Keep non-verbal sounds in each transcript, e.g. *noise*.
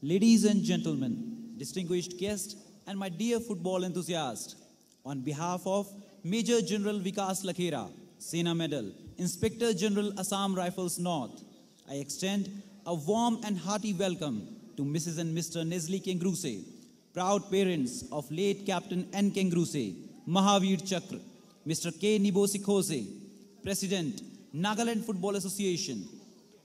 Ladies and gentlemen, distinguished guests, and my dear football enthusiast, on behalf of Major General Vikas Lakhera, Sena Medal, Inspector General Assam Rifles North, I extend a warm and hearty welcome to Mrs. and Mr. Nesli Kenguruse, proud parents of late Captain N. Kenguruse, Mahavir Chakra, Mr. K. Nibo President, Nagaland Football Association,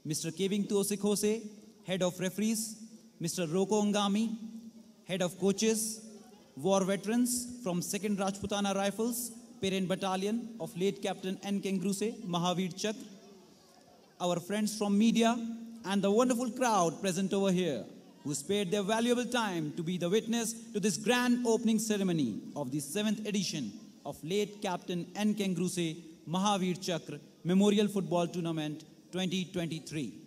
Mr. Kevin Tuosikhose, Head of Referees, Mr. Roko Angami, Head of Coaches, War Veterans from 2nd Rajputana Rifles, Parent Battalion of late Captain N. Kenguruse, Mahavir Chakra, our friends from media, and the wonderful crowd present over here who spared their valuable time to be the witness to this grand opening ceremony of the 7th edition of late Captain N. Kenguruse Mahavir Chakra Memorial Football Tournament 2023.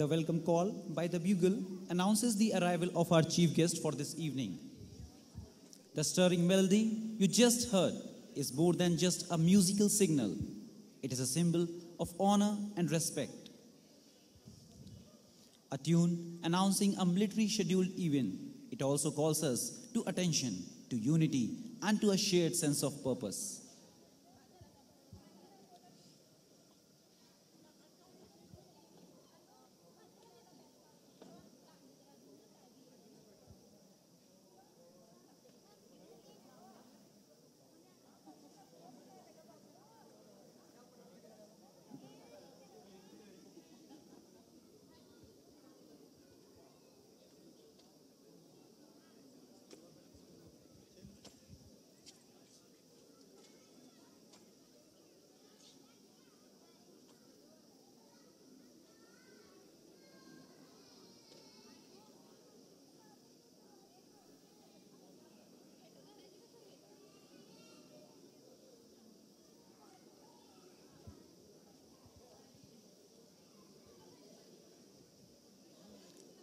The welcome call by the bugle announces the arrival of our chief guest for this evening. The stirring melody you just heard is more than just a musical signal, it is a symbol of honor and respect. A tune announcing a military scheduled event, it also calls us to attention, to unity, and to a shared sense of purpose.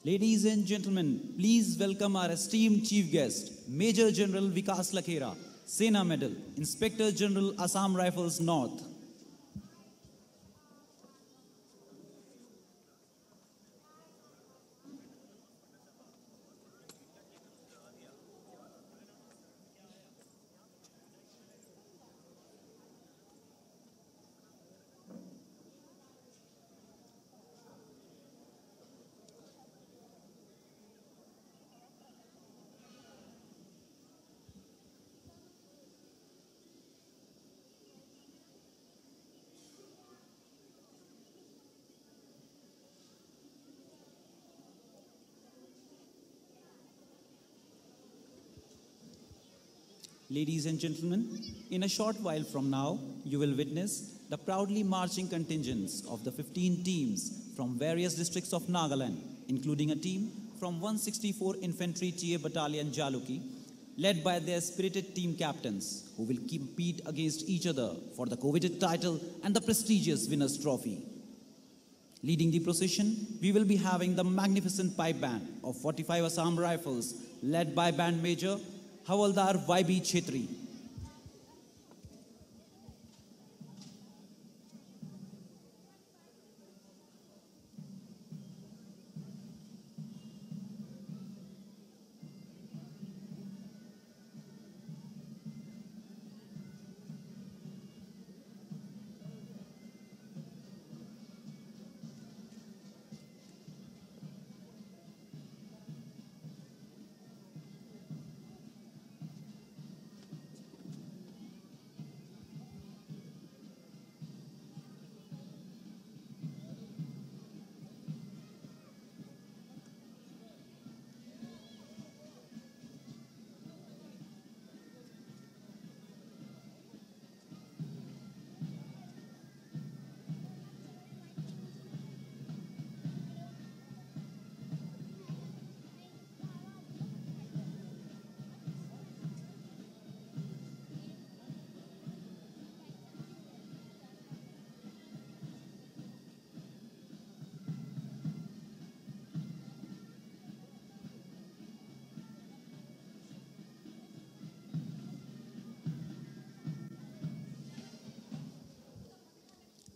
Ladies and gentlemen, please welcome our esteemed chief guest, Major General Vikas Lakhera, Sena Medal, Inspector General Assam Rifles North. Ladies and gentlemen, in a short while from now, you will witness the proudly marching contingents of the 15 teams from various districts of Nagaland, including a team from 164 Infantry TA Battalion Jalukie, led by their spirited team captains, who will compete against each other for the coveted title and the prestigious winner's trophy. Leading the procession, we will be having the magnificent pipe band of 45 Assam Rifles, led by Band Major Havildar Y B Chhetri.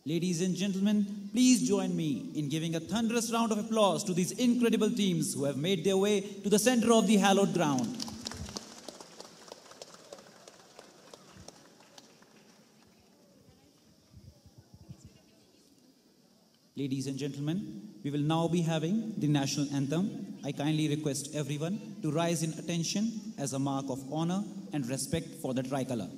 Ladies and gentlemen, please join me in giving a thunderous round of applause to these incredible teams who have made their way to the center of the hallowed ground. Ladies and gentlemen, we will now be having the national anthem. I kindly request everyone to rise in attention as a mark of honor and respect for the tricolor.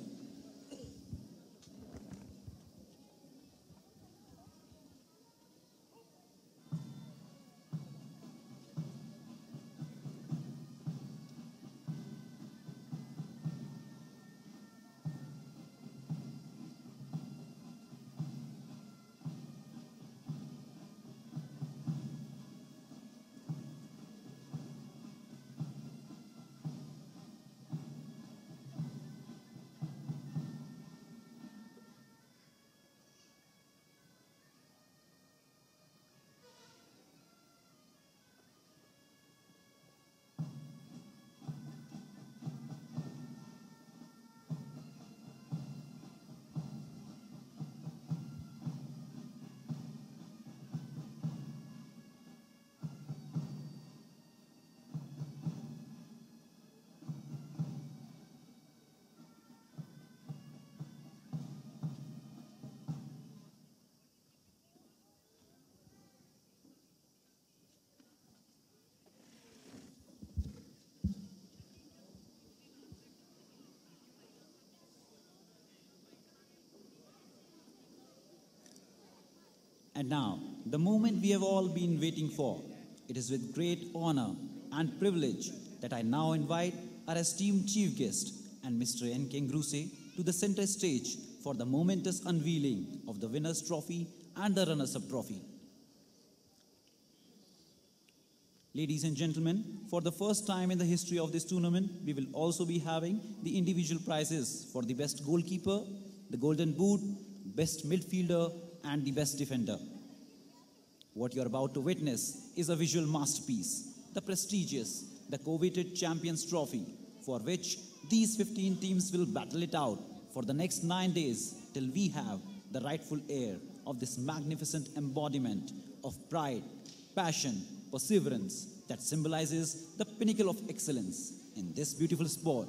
And now, the moment we have all been waiting for. It is with great honor and privilege that I now invite our esteemed chief guest and Mr. N. Kenguruse to the center stage for the momentous unveiling of the winner's trophy and the runners-up trophy. Ladies and gentlemen, for the first time in the history of this tournament, we will also be having the individual prizes for the best goalkeeper, the golden boot, best midfielder, and the best defender. What you are about to witness is a visual masterpiece, the prestigious, the coveted Champions Trophy, for which these 15 teams will battle it out for the next nine days till we have the rightful heir of this magnificent embodiment of pride, passion, perseverance that symbolizes the pinnacle of excellence in this beautiful sport.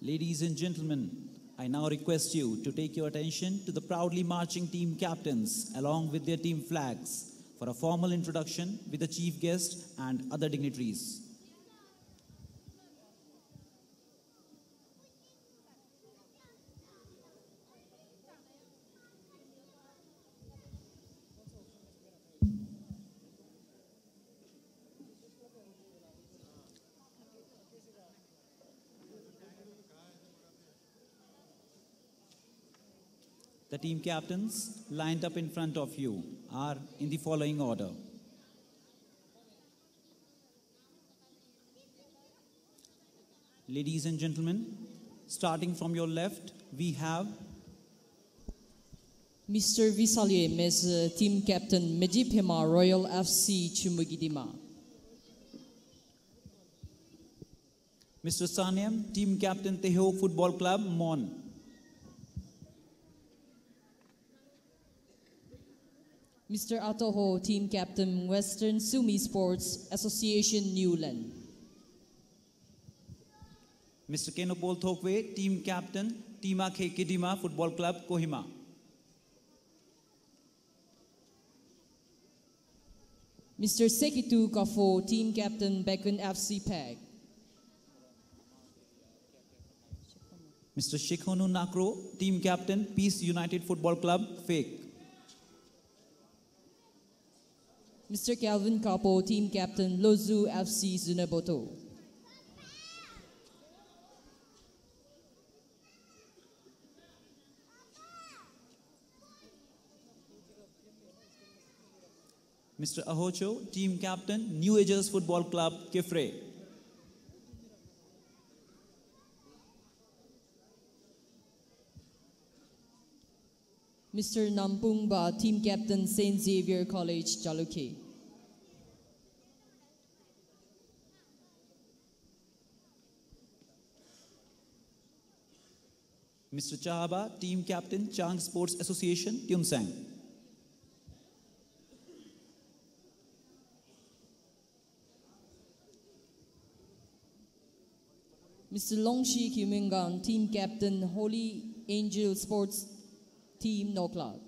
Ladies and gentlemen, I now request you to take your attention to the proudly marching team captains along with their team flags for a formal introduction with the chief guest and other dignitaries. Team captains lined up in front of you are in the following order. Ladies and gentlemen, starting from your left, we have Mr. Visaliem is uh, team captain Medziphema Royal FC Chumoukedima. Mr. Sanyam, team captain Teho Football Club, Mon. Mr. Atoho, team captain Western Sumi Sports Association Niuland. Mr. Kenopol Thokwe, team captain Tima Khe Kidima Football Club, Kohima. Mr. Sekitu Kafo, team captain Bekun FC Peg. Mr. Shekhonu Nakro, team captain Peace United Football Club, Phek. Mr. Calvin Kapo, team captain Lozu FC Zunheboto. Mr. Ahocho, team captain New Agers Football Club, Kiphire. Mr. Nampungba, team captain St. Xavier College, Jalukie. Mr. Chahaba, team captain Chang Sports Association, Tuensang. Mr. Longshi Kimingan, team captain Holy Angel Sports Team No Clark.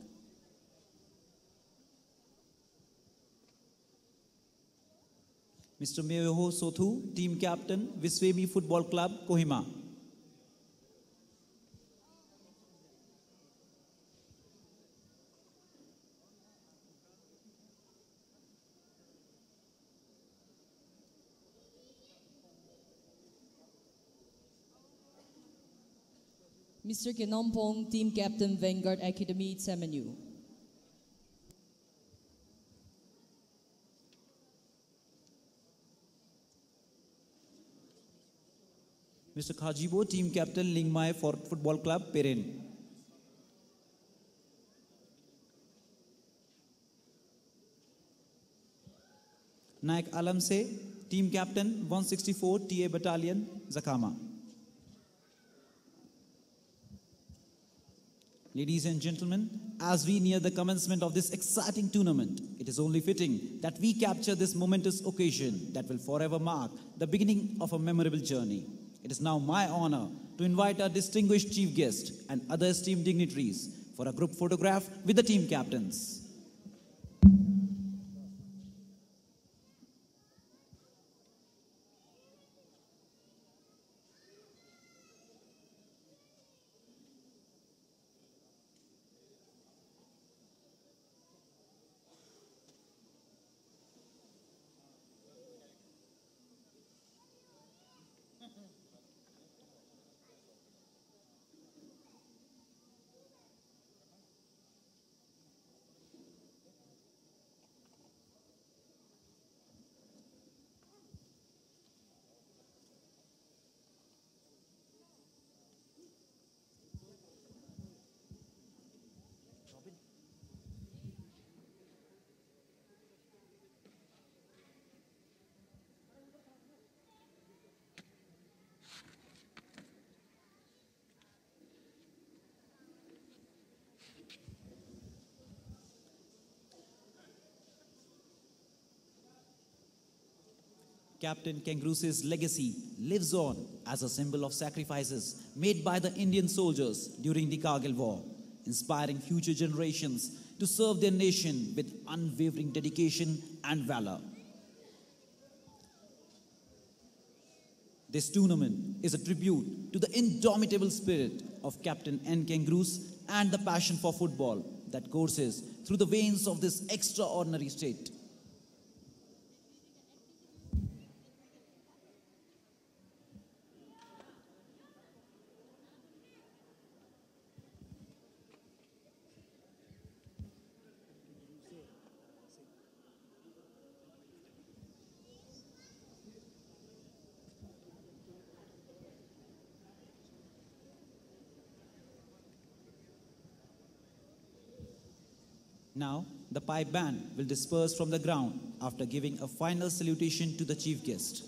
Mr. Meyoho Sothu, team captain Viswemi Football Club, Kohima. Mr. Kenompong, Team Captain, Vanguard Academy, Tseminyu. Mr. Khajibo, Team Captain, Lingmai for Football Club, Peren. Naik Alamse, Team Captain, 164 TA Battalion, Zakhama. Ladies and gentlemen, as we near the commencement of this exciting tournament, it is only fitting that we capture this momentous occasion that will forever mark the beginning of a memorable journey. It is now my honor to invite our distinguished chief guest and other esteemed dignitaries for a group photograph with the team captains. Captain Kenguruse' legacy lives on as a symbol of sacrifices made by the Indian soldiers during the Kargil War, inspiring future generations to serve their nation with unwavering dedication and valor. This tournament is a tribute to the indomitable spirit of Captain N. Kenguruse and the passion for football that courses through the veins of this extraordinary state. Now, the pipe band will disperse from the ground after giving a final salutation to the chief guest.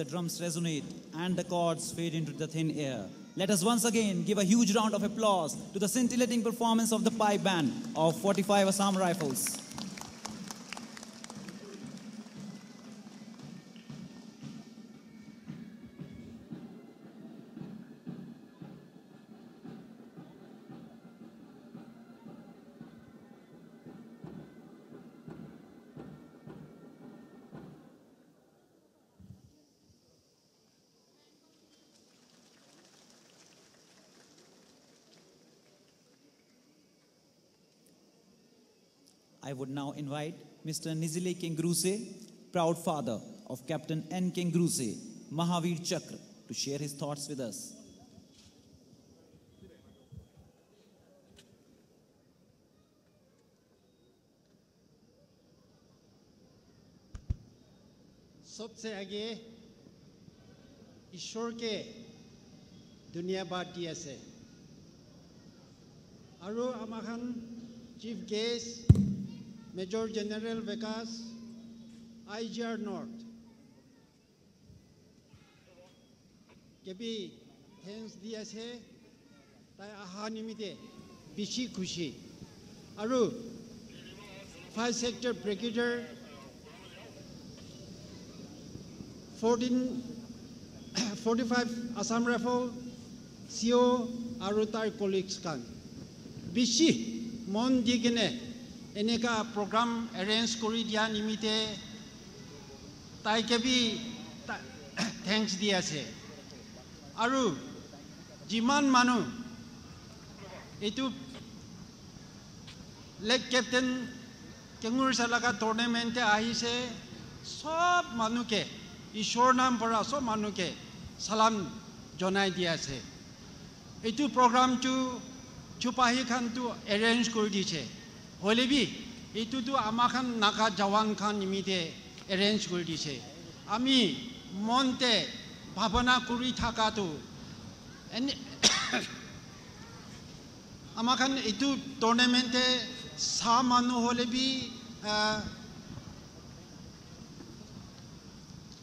The drums resonate and the chords fade into the thin air. Let us once again give a huge round of applause to the scintillating performance of the pipe band of 45 Assam Rifles. I would now invite Mr. Nizile Kengruse, proud father of Captain N. Kengruse, Mahavir Chakra, to share his thoughts with us. सबसे आगे ईश्वर के ধন্যবাদ দি আছে আৰু আমাখান chief guest Major General Vekas, IGR North. Kebi, thanks DSA, tai ahanimite, bishi kushi. Aru, five sector brigadier, 14, 45 Assam Rifle, CO, Arutar colleagues kan. Bishi, mon digene, এনেকুৱা programme arrange কৰি দিয়া নিমিত্তে তাইকে বি থেংকছ দি আছে। আৰু যিমান মানুহ এইটো লেগ কেপ্টেইন কেঙুৰ চালাকা টুৰ্ণামেণ্টে আহিছে চব মানুহকে ঈশ্বৰৰ নাম পৰা চব মানুহকে চালাম জনাই দি আছে। এইটো প্ৰগ্ৰামটো চুপাহী খানটো এৰেঞ্জ কৰি দিছে। হলে বি এইটোতো আমাৰ খান নাকা খান নিমিতে এৰেঞ্জ কৰি দিছে আমি মনতে ভাৱনা কৰি থকাটো এনে আমাৰখন এইটো টুৰ্ণামেণ্টে চাহ মানুহ হ'লে বি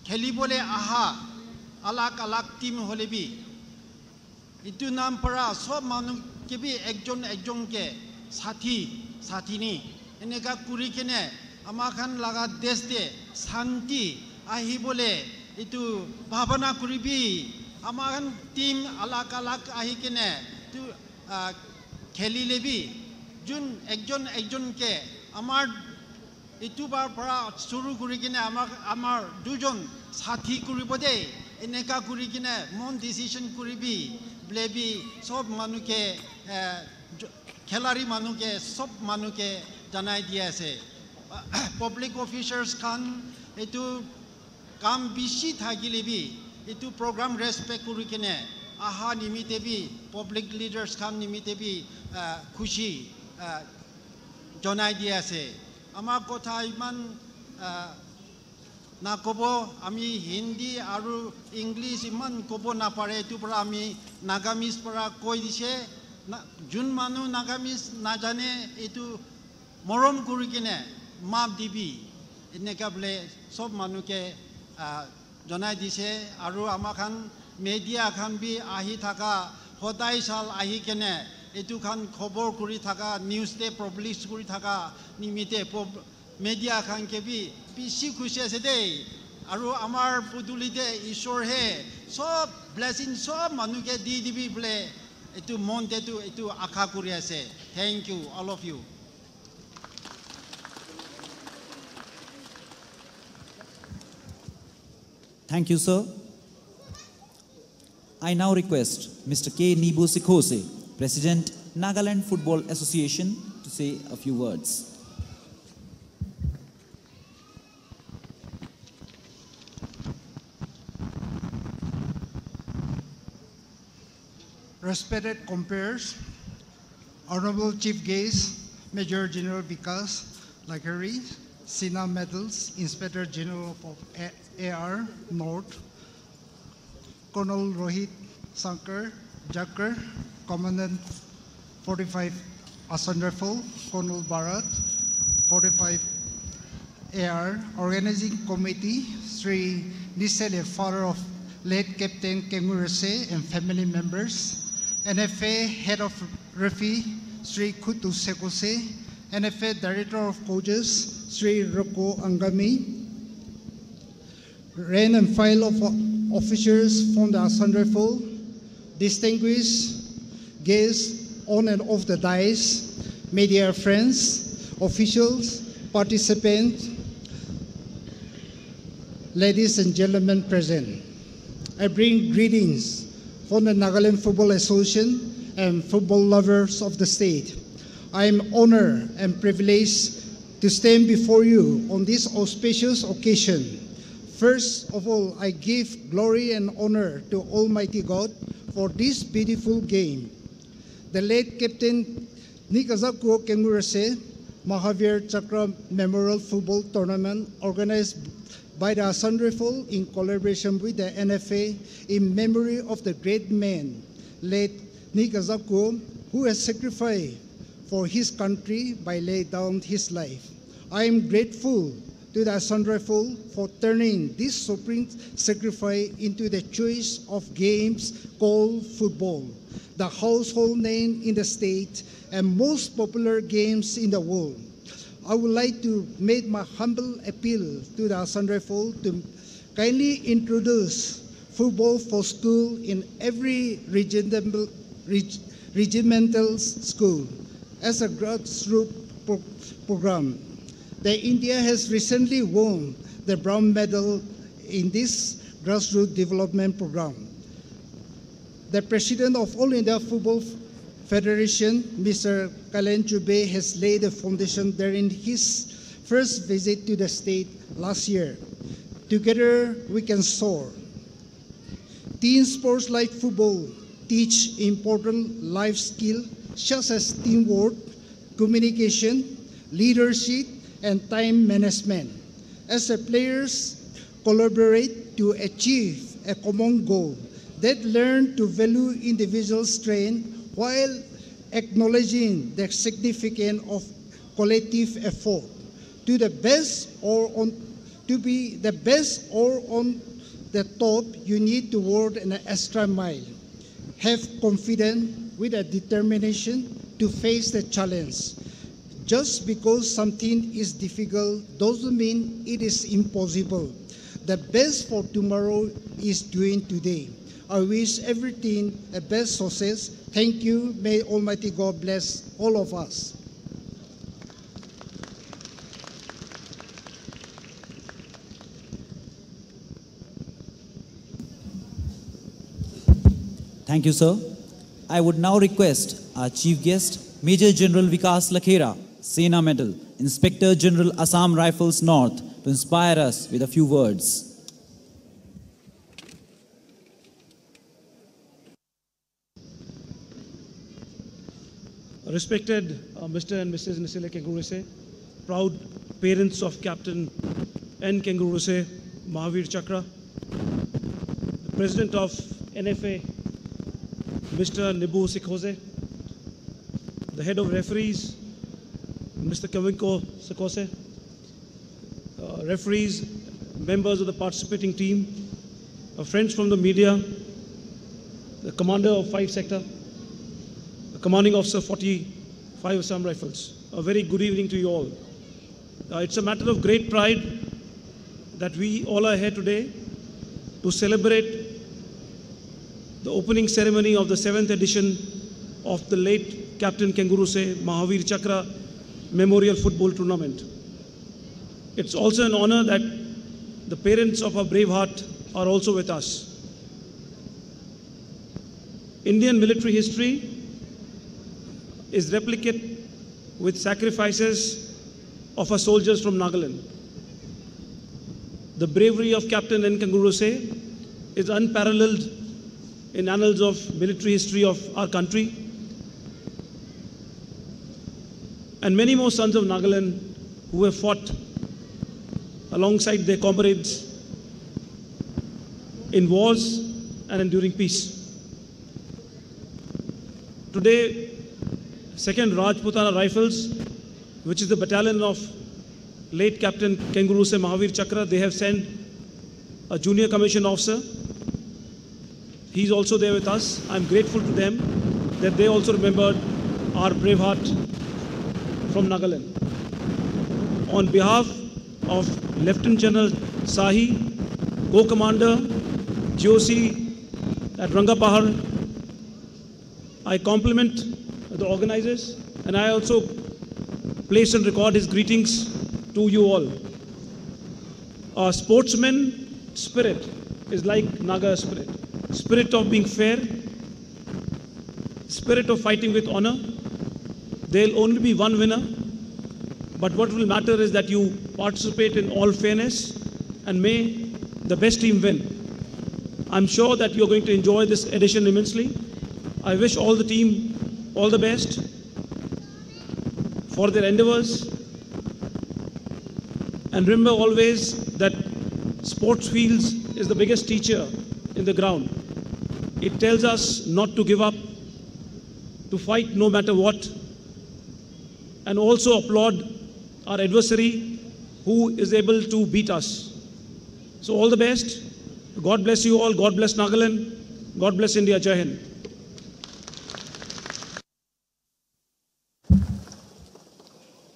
খেলিবলৈ অহা আলাক আলাক টিম হ'লে বি এইটো নাম পৰা চব মানুহ কেবি একজন একজনকে চাঠি ষাঠিনি এনেকুৱা কৰি কিনে আমাৰ খান লগা দেশতে শান্তি আহিবলৈ এইটো ভাৱনা কৰিবি। আমাৰ খান টিম আলাগ আলাগ আহি কিনে এইটো খেলিলেবি যোন একজন একজনকে আমাৰ এইটো বাৰ পৰা চুৰু কৰি কিনে আমাক আমাৰ দুজন ষাঠি কৰিব দেই এনেকুৱা কৰি কিনে মন ডিচিশ্যন কৰিবি। বোলেবি চব মানুহকে খেলাৰী মানুহকে চব মানুহকে জনাই দি আছে পাব্লিক অফিচাৰ্ছ খান এইটো কাম বেছি থাকিলেবি এইটো প্ৰগ্ৰাম ৰেচপেক্ট কৰি কিনে অহা নিমিত্তে বি পাব্লিক লিডাৰ্ছ খান নিমিত্তে বি খুচি জনাই দি আছে আমাৰ কথা ইমান নক'ব আমি হিন্দী আৰু ইংলিছ ইমান ক'ব নাপাৰে এইটোৰ পৰা আমি নাগামিজ পৰা কৈ দিছে যোন মানুহ নাগামিজ নাজানে এইটো মৰম কৰি কিনে মাপ দিবি এনেকুৱা বোলে চব মানুহকে জনাই দিছে। আৰু আমাৰ খান মেডিয়া খান বি আহি থকা সদায় চাল আহি কেনে এইটো খান খবৰ কৰি থকা নিউজতে পাব্লিছ কৰি থকা নিমিত্তে মেডিয়া খানকে বি বেছি খুচি আছে দেই। আৰু আমাৰ পদূলিতে ঈশ্বৰহে চব ব্লেছিং চব মানুহকে দি দিবি বোলে। এইটো মনতেতো এইটো আশা কৰি আছে thank you all of you Thank you, sir. I now request Mr. K. Nibu Sikhose, President, Nagaland Football Association, to say a few words. Respected compeers, Honorable Chief Guest, Major General Vikas Lakhera, Sena Medals, Inspector General of AR North, Colonel Rohit Sankar Jacker, Commandant 45 Assam Rifle, Colonel Bharat, 45 AR, Organizing Committee, Sri Nisele, father of late Captain Kenguruse and family members, NFA Head of Referee, Sri Kutu Sekose, NFA Director of Coaches, Sri Roko Angami, rank and file of officers from the Rifle, distinguished guests on and off the dais, media friends, officials, participants, ladies and gentlemen present. I bring greetings from the Nagaland Football Association and football lovers of the state. I am honored and privileged to stand before you on this auspicious occasion. First of all, I give glory and honor to Almighty God for this beautiful game. The late Captain Nikazako Kenguruse Mahavir Chakra Memorial Football Tournament organized by the Assam Rifle in collaboration with the NFA in memory of the great man, late Nikazako, who has sacrificed for his country by laying down his life. I am grateful to the Assam Rifle for turning this supreme sacrifice into the choice of games called football, the household name in the state and most popular games in the world. I would like to make my humble appeal to the Rifle to kindly introduce football for school in every regimental, reg- regimental school as a grassroots pro- program. The India has recently won the brown medal in this grassroots development program. The president of All India Football Federation, Mr. Kalyan Chaubey, has laid a foundation during his first visit to the state last year. Together, we can soar. Team sports like football teach important life skills such as teamwork, communication, leadership, and time management. As the players collaborate to achieve a common goal, they learn to value individual strength while acknowledging the significance of collective effort. To the best or on to be the best or on the top, you need to work an extra mile. Have confidence with a determination to face the challenge. Just because something is difficult doesn't mean it is impossible. The best for tomorrow is doing today. I wish everything the best success. Thank you. May Almighty God bless all of us. Thank you, sir. I would now request our chief guest, Major General Vikas Lakhera, Sena Medal, Inspector General Assam Rifles North, to inspire us with a few words. Respected uh, Mr. and Mrs. Nisile Kenguruse, proud parents of Captain N. Kenguruse, Mahavir Chakra, the President of NFA, Mr. Nibu Sikhose, the head of referees, Mr. Kavinko Sikose, uh, referees, members of the participating team, uh, friends from the media, the commander of 5 sector, commanding officer 45 Assam Rifles. A very good evening to you all. Uh, it's a matter of great pride that we all are here today to celebrate the opening ceremony of the 7th edition of the late Captain Kenguruse Mahavir Chakra Memorial Football Tournament. It's also an honor that the parents of our brave heart are also with us. Indian military history is replicate with sacrifices of our soldiers from Nagaland. The bravery of Captain N. Kenguruse is unparalleled in annals of military history of our country. And many more sons of Nagaland who have fought alongside their comrades in wars and enduring peace. Today, 2nd Rajputana Rifles, which is the battalion of late Captain Kenguruse Mahavir Chakra, they have sent a junior commission officer. He's also there with us. I'm grateful to them that they also remembered our brave heart from Nagaland. On behalf of Lieutenant General Sahi, Corps Commander GOC at Rangapahar, I compliment the organizers and I also place and record his greetings to you all. A sportsman spirit is like Naga spirit. Spirit of being fair, spirit of fighting with honor. There'll only be one winner But what will matter is that you participate in all fairness and may the best team win. I'm sure that you're going to enjoy this edition immensely. I wish all the team all the best for their endeavors. And remember always that sports fields is the biggest teacher in the ground. It tells us not to give up, to fight no matter what, and also applaud our adversary who is able to beat us. So all the best. God bless you all. God bless Nagaland. God bless India. Jai Hind.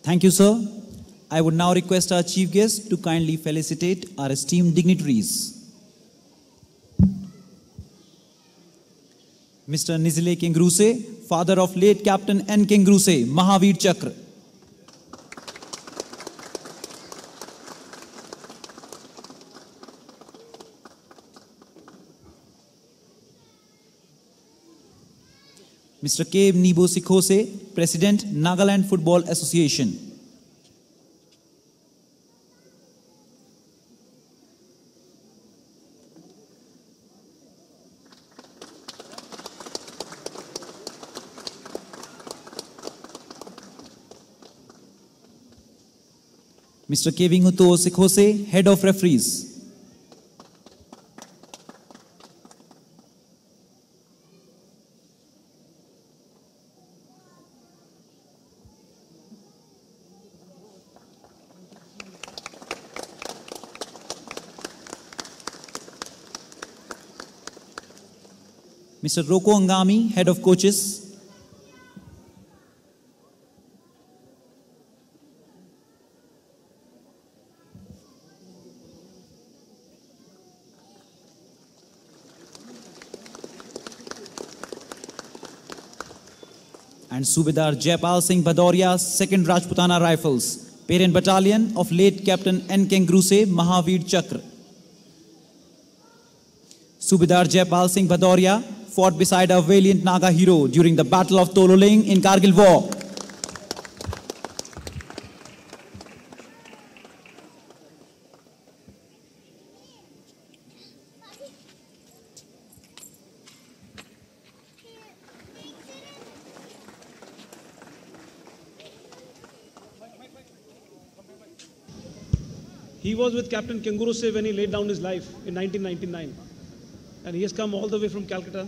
Thank you, sir. I would now request our chief guest to kindly felicitate our esteemed dignitaries. Mr. Nizile Kenguruse, father of late Captain N. Kenguruse, Mahavir Chakra. Mr. K. Nibo Sikhose, President, Nagaland Football Association. Mr. K. Vinguto Sikhose, Head of Referees. Mr. Roko Angami, Head of Coaches. And Subedar Jaipal Singh Bhadoria, 2nd Rajputana Rifles, parent battalion of late Captain N. Kengruse, Mahavir Chakra. Subedar Jaipal Singh Bhadoria fought beside a valiant Naga hero during the Battle of Tololing in Kargil War. He was with Captain Kenguruse when he laid down his life in 1999. And he has come all the way from Calcutta.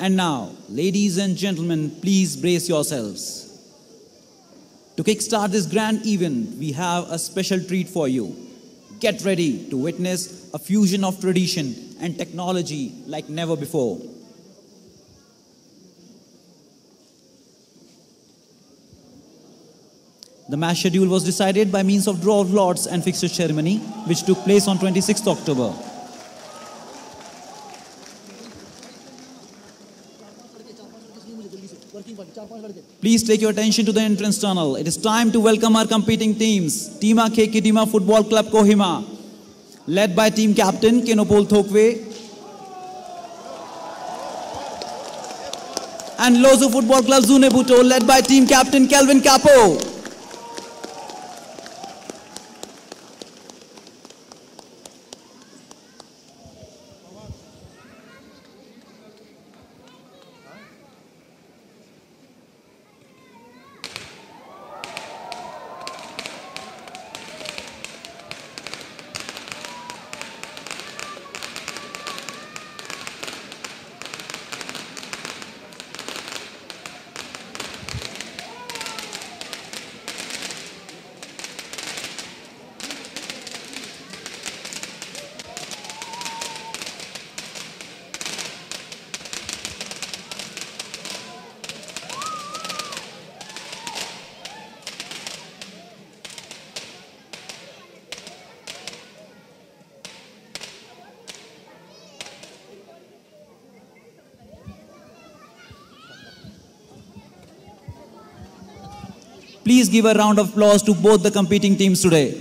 And now, ladies and gentlemen, please brace yourselves. To kickstart this grand event, we have a special treat for you. Get ready to witness a fusion of tradition and technology like never before. The match schedule was decided by means of draw of lots and fixture ceremony, which took place on 26th October. Please take your attention to the entrance tunnel. It is time to welcome our competing teams. Tima K Kidima Football Club Kohima, led by team captain Kenopol Thokwe. And Lozo Football Club Zunheboto, led by team captain Kelvin Capo. Please give a round of applause to both the competing teams today.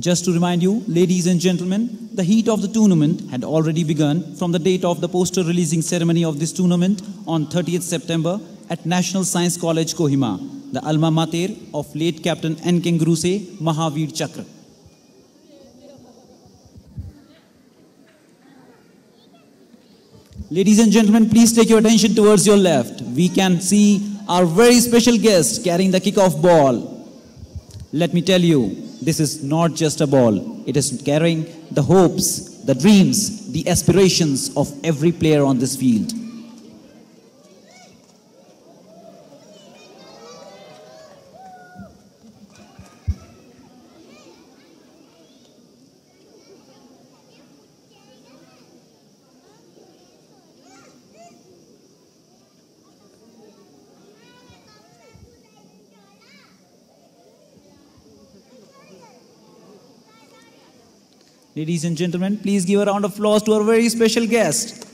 Just to remind you, ladies and gentlemen, the heat of the tournament had already begun from the date of the poster releasing ceremony of this tournament on 30th September at National Science College, Kohima, the alma mater of late Captain N. Kenguruse Mahavir Chakra. Ladies and gentlemen, please take your attention towards your left. We can see our very special guest carrying the kickoff ball. Let me tell you, this is not just a ball. It is carrying the hopes, the dreams, the aspirations of every player on this field. Ladies and gentlemen, please give a round of applause to our very special guest.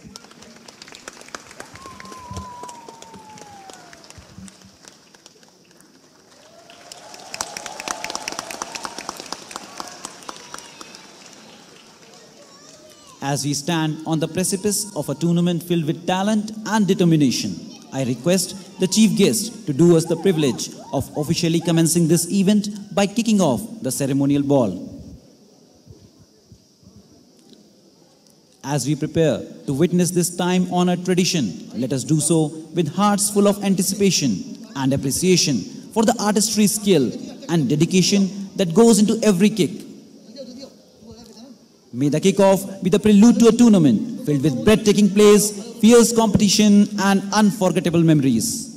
As we stand on the precipice of a tournament filled with talent and determination, I request the chief guest to do us the privilege of officially commencing this event by kicking off the ceremonial ball. As we prepare to witness this time honored tradition, let us do so with hearts full of anticipation and appreciation for the artistry, skill, and dedication that goes into every kick. May the kickoff be the prelude to a tournament filled with breathtaking plays, fierce competition, and unforgettable memories.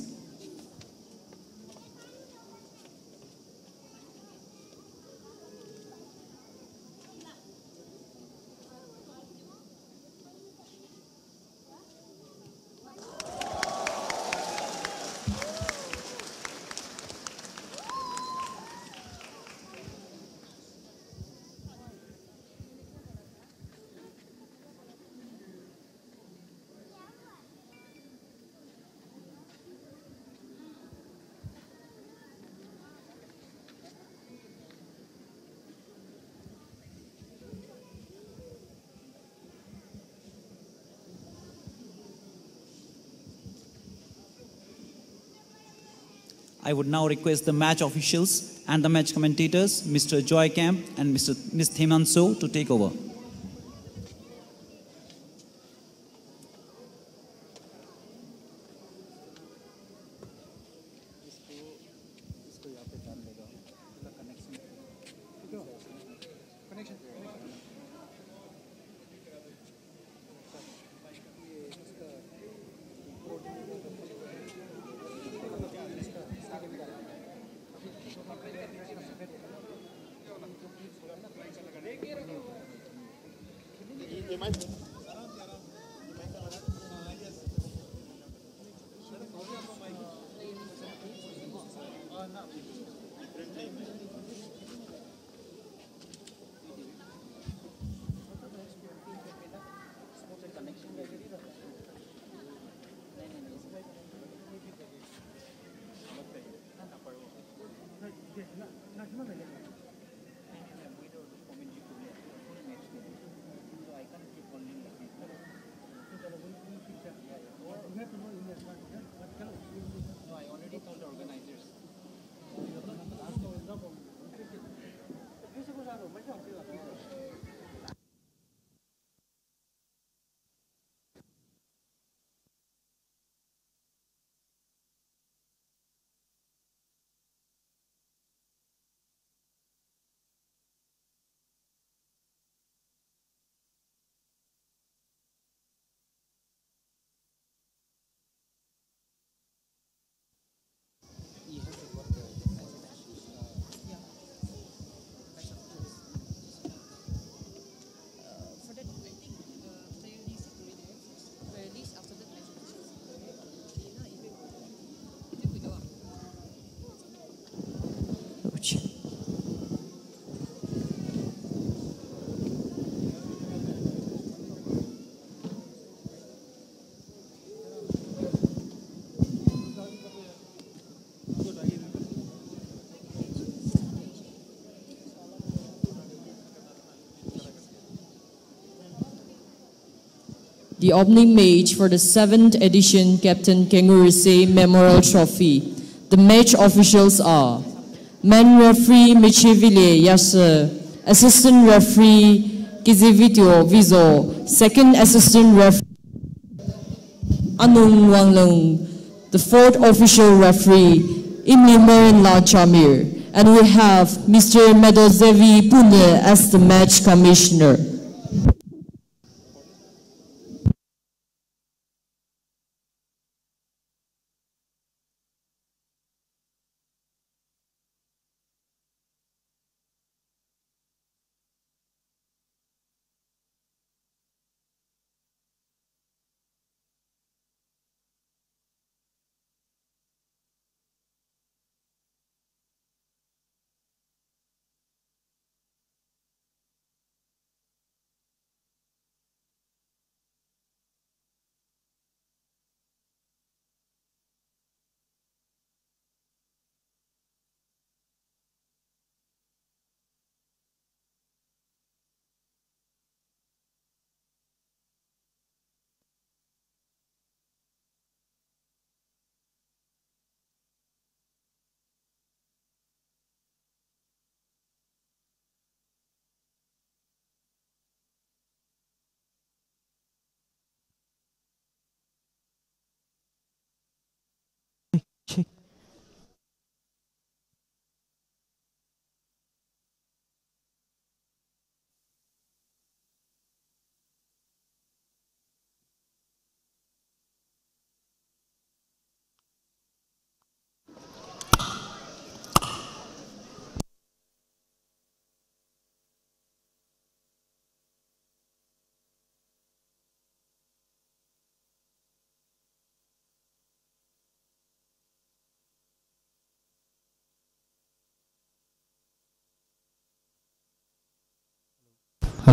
I would now request the match officials and the match commentators, Mr. Joy Camp and Mr. Ms. Theman So, to take over. The opening match for the 7th edition Captain Kenguruse Memorial Trophy. The match officials are Man referee Michivile Yasser, Assistant referee Kizivito Vizo, Second Assistant referee Anung Wanglung, the fourth official referee Imlimer La Chamir, and we have Mr. Medozevi Pune as the match commissioner.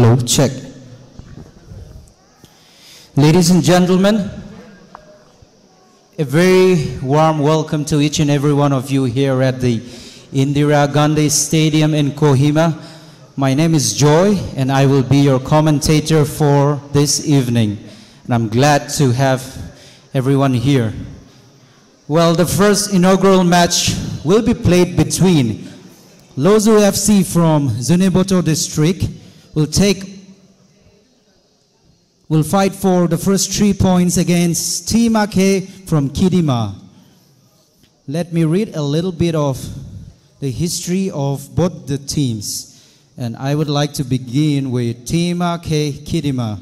Hello, check. Ladies and gentlemen, a very warm welcome to each and every one of you here at the Indira Gandhi Stadium in Kohima. My name is Joy, and I will be your commentator for this evening. And I'm glad to have everyone here. Well, the first inaugural match will be played between Lozo FC from Zunheboto district will take will fight for the first three points against Team Ake from Kidima. Let me read a little bit of the history of both the teams. And I would like to begin with Team Ake Kidima.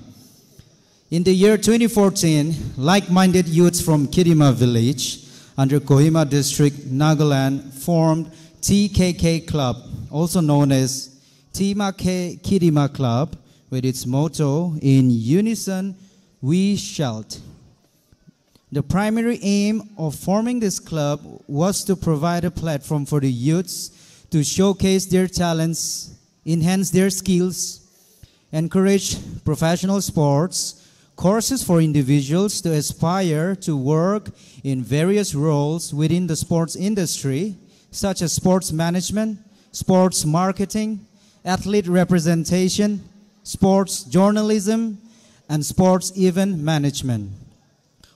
In the year 2014, like-minded youths from Kidima village under Kohima district, Nagaland, formed TKK Club, also known as Tima K Kidima Club, with its motto, In Unison We Shalt. The primary aim of forming this club was to provide a platform for the youths to showcase their talents, enhance their skills, encourage professional sports, courses for individuals to aspire to work in various roles within the sports industry, such as sports management, sports marketing, athlete representation, sports journalism, and sports event management.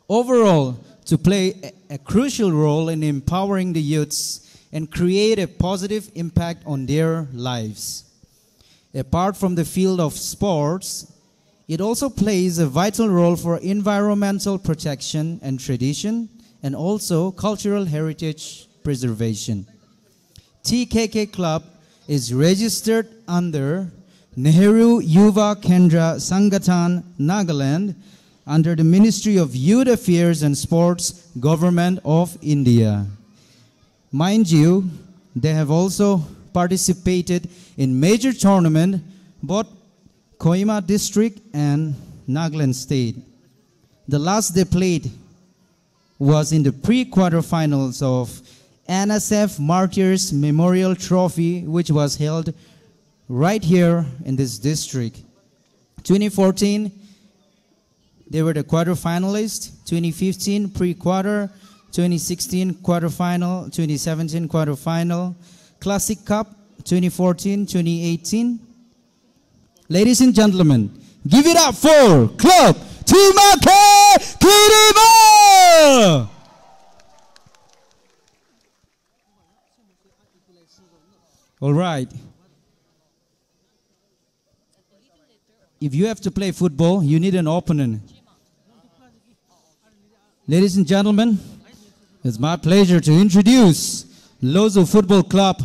Overall, to play a, a crucial role in empowering the youths and create a positive impact on their lives. Apart from the field of sports, it also plays a vital role for environmental protection and tradition and also cultural heritage preservation. TKK Club is registered under Nehru Yuva Kendra Sangathan, Nagaland, under the Ministry of Youth Affairs and Sports, Government of India. Mind you, they have also participated in major tournament, both Kohima District and Nagaland State. The last they played was in the pre-quarterfinals of NSF Martyrs Memorial Trophy, which was held right here in this district. 2014, they were the quarterfinalists. 2015, pre-quarter. 2016, quarterfinal. 2017, quarterfinal. Classic Cup, 2014, 2018. Ladies and gentlemen, give it up for Club Timake Kidima! All right. If you have to play football, you need an opponent. Ladies and gentlemen, it's my pleasure to introduce Lozo Football Club.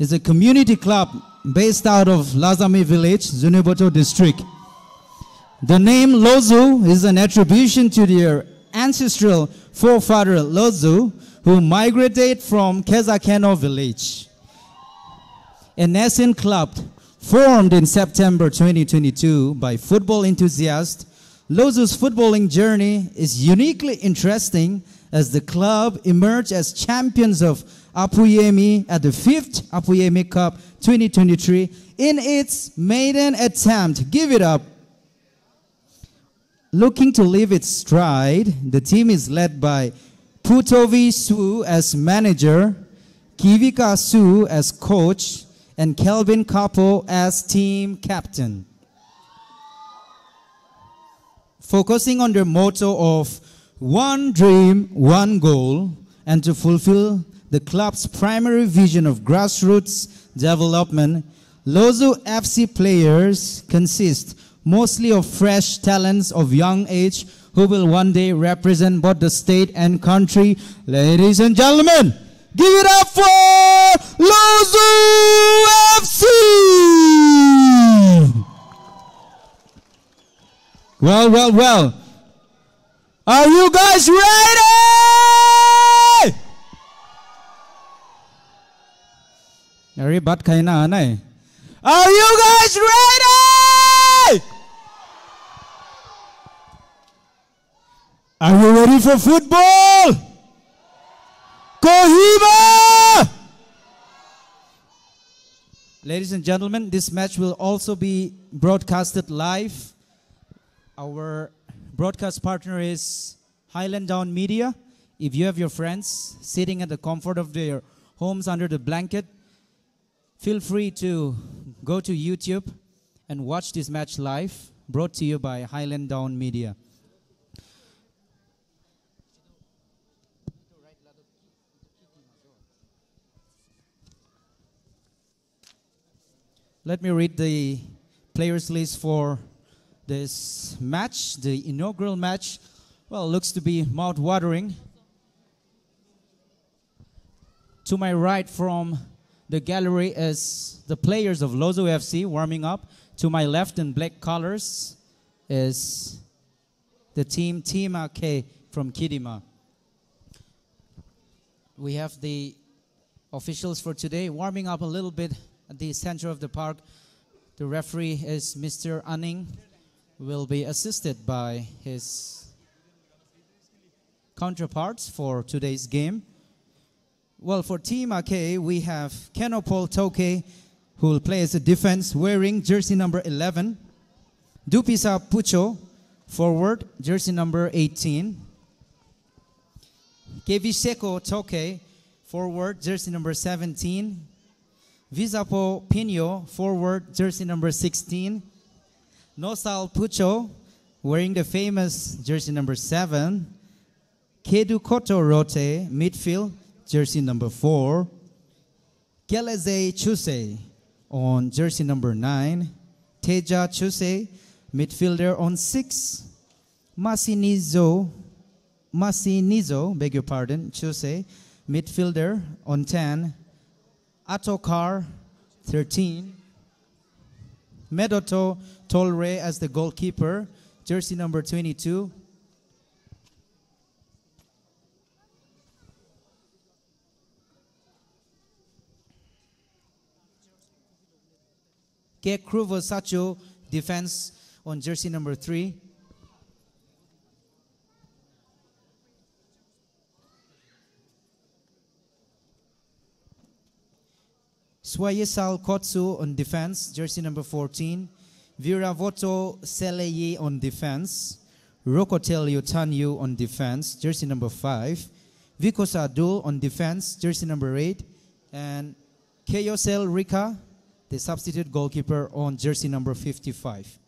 It's a community club based out of Lazami village, Zunheboto district. The name Lozo is an attribution to their ancestral forefather Lozo, who migrated from Kezakeno village. A nascent club formed in September 2022 by football enthusiasts, Lozo's footballing journey is uniquely interesting as the club emerged as champions of Apuyemi at the 5th Apuyemi Cup 2023 in its maiden attempt. Give it up. Looking to leave its stride, the team is led by Putovi Su as manager, Kivika Su as coach, and Kelvin Capo as team captain. Focusing on their motto of one dream, one goal, and to fulfill the club's primary vision of grassroots development, Lozo FC players consist mostly of fresh talents of young age who will one day represent both the state and country. Ladies and gentlemen, give it up for Lozo FC! Well, well, well. Are you guys ready? Ari bat kayo na anay. Are you guys ready? Are you ready for football? Kohima! Ladies and gentlemen, this match will also be broadcasted live. Our broadcast partner is Highland Down Media. If you have your friends sitting at the comfort of their homes under the blanket, feel free to go to YouTube and watch this match live, brought to you by Highland Down Media. Let me read the players list for this match, the inaugural match. Well, looks to be mouth-watering. To my right from the gallery is the players of Lozo FC warming up. To my left in black colors is the team Tima K from Kidima. We have the officials for today warming up a little bit at the center of the park. The referee is Mr. Anning, will be assisted by his counterparts for today's game. Well, for Team AK, we have Kenopol Toke, who will play as a defense, wearing jersey number 11. Dupisa Pucho, forward, jersey number 18. Keviseko Toke, forward, jersey number 17. Visapo Pino, forward, jersey number 16. Nosal Pucho, wearing the famous jersey number 7. Kedu Koto Rote, midfield, jersey number 4. Keleze Chuse on jersey number 9. Teja Chuse, midfielder on 6. Masinizo, Masinizo, beg your pardon, Chuse, midfielder on 10. Atokar, 13. Medoto Tolre as the goalkeeper, jersey number 22. Ke Kruvo Sacho, defense on jersey number 3. Swayesal Kotsu on defense, jersey number 14. Viravoto Seleye on defense. Rokotel Yotanyu on defense, jersey number 5. Vikos Adul on defense, jersey number 8. And Keyosel Rika, the substitute goalkeeper on jersey number 55.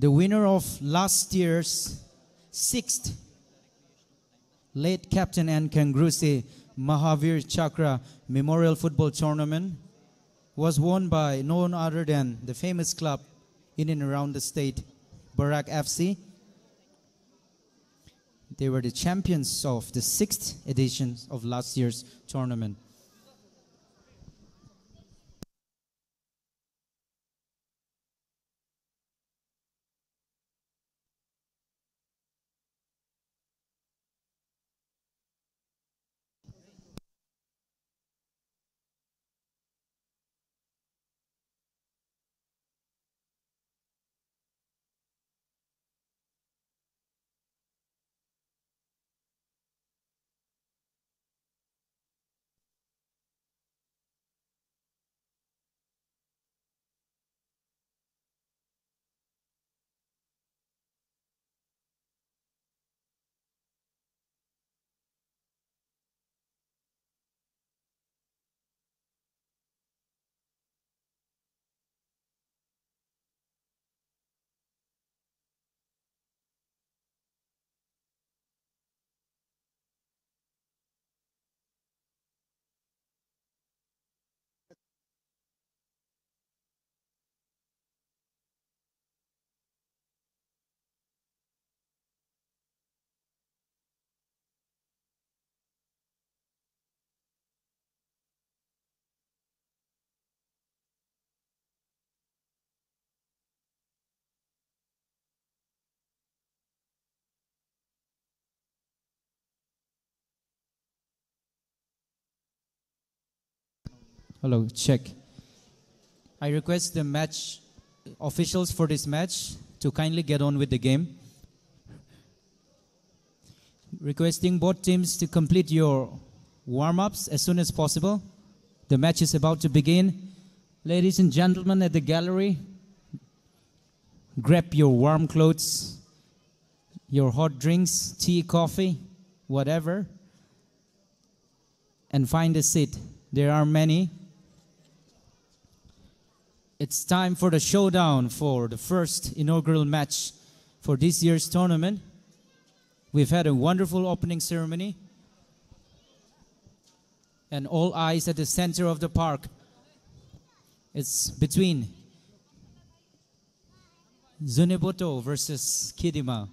The winner of last year's sixth late captain and Kenguruse Mahavir Chakra Memorial Football Tournament was won by none other than the famous club in and around the state, Barak FC. They were the champions of the sixth edition of last year's tournament. Hello, check. I request the match officials for this match to kindly get on with the game. Requesting both teams to complete your warm ups as soon as possible. The match is about to begin. Ladies and gentlemen at the gallery, grab your warm clothes, your hot drinks, tea, coffee, whatever, and find a seat. There are many. It's time for the showdown for the first inaugural match for this year's tournament. We've had a wonderful opening ceremony. And all eyes at the center of the park. It's between Zunheboto versus Kidima.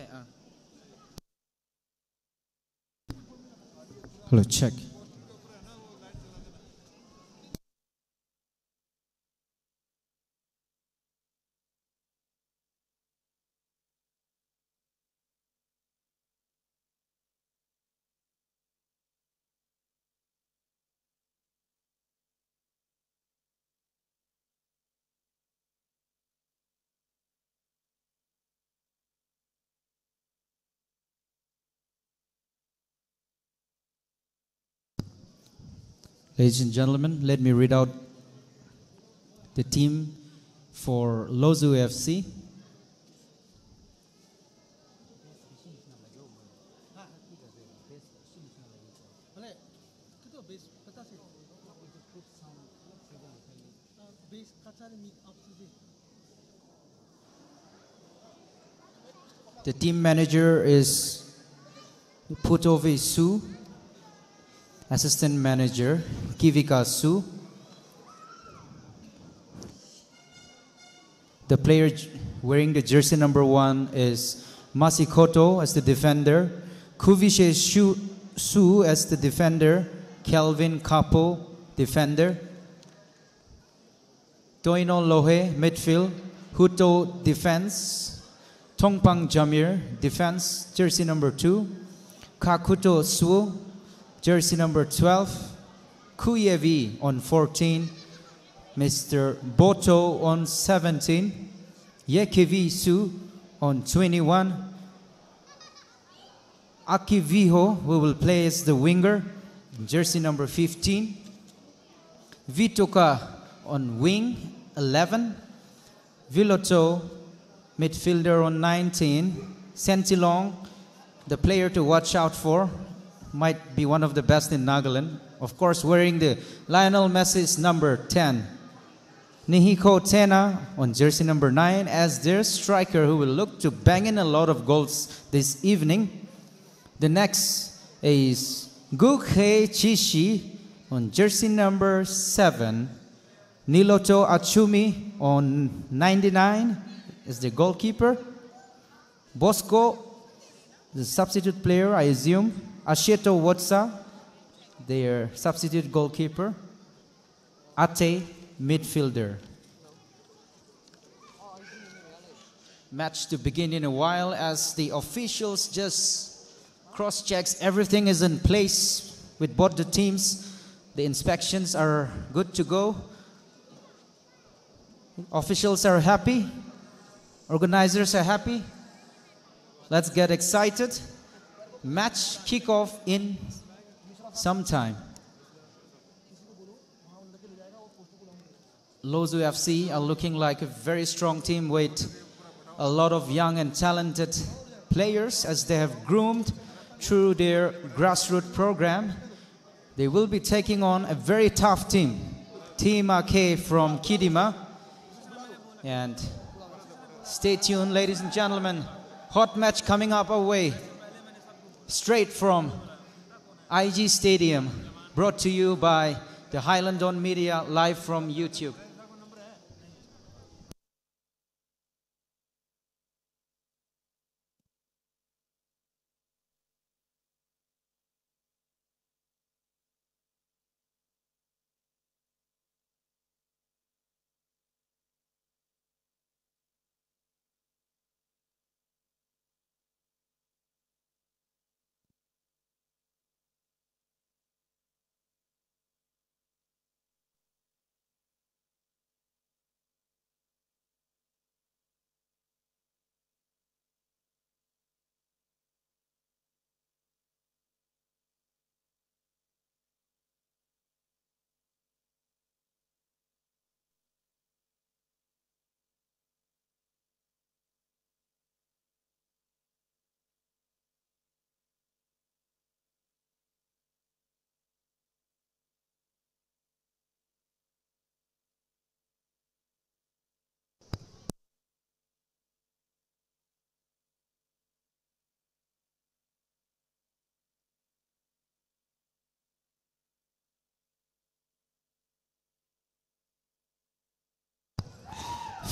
There, uh. Ladies and gentlemen, let me read out the team for Lozu FC. The team manager is Putovi Su. Assistant Manager Kivika Su. The player wearing the jersey number one is Masikoto as the defender, Kuvishe Shu- Su as the defender, Kelvin Kapo, defender, Toino Lohe, midfield, Huto, defense, Tongpang Jamir, defense, jersey number two, Kakuto Su, jersey number 12, Kuyevi on 14, Mr. Boto on 17, Yekevi Su on 21, Akiviho, who will play as the winger, jersey number 15, Vitoka on wing, 11, Viloto, midfielder on 19, Sentilong, the player to watch out for, might be one of the best in Nagaland. Of course, wearing the Lionel Messi's number 10. Nihiko Tena on jersey number 9 as their striker who will look to bang in a lot of goals this evening. The next is Gukhe Chishi on jersey number 7. Niloto Achumi on 99 is the goalkeeper. Bosco, the substitute player, I assume. Asheto Watsa, their substitute goalkeeper. Ate, midfielder. Match to begin in a while as the officials just cross checks everything is in place with both the teams. The inspections are good to go. Officials are happy. Organizers are happy. Let's get excited. Match kickoff in some time. Lozu FC are looking like a very strong team with a lot of young and talented players as they have groomed through their grassroots program. They will be taking on a very tough team, Team AK from Kidima. And stay tuned, ladies and gentlemen. Hot match coming up our way, straight from IG Stadium, brought to you by the Highland On Media live from YouTube.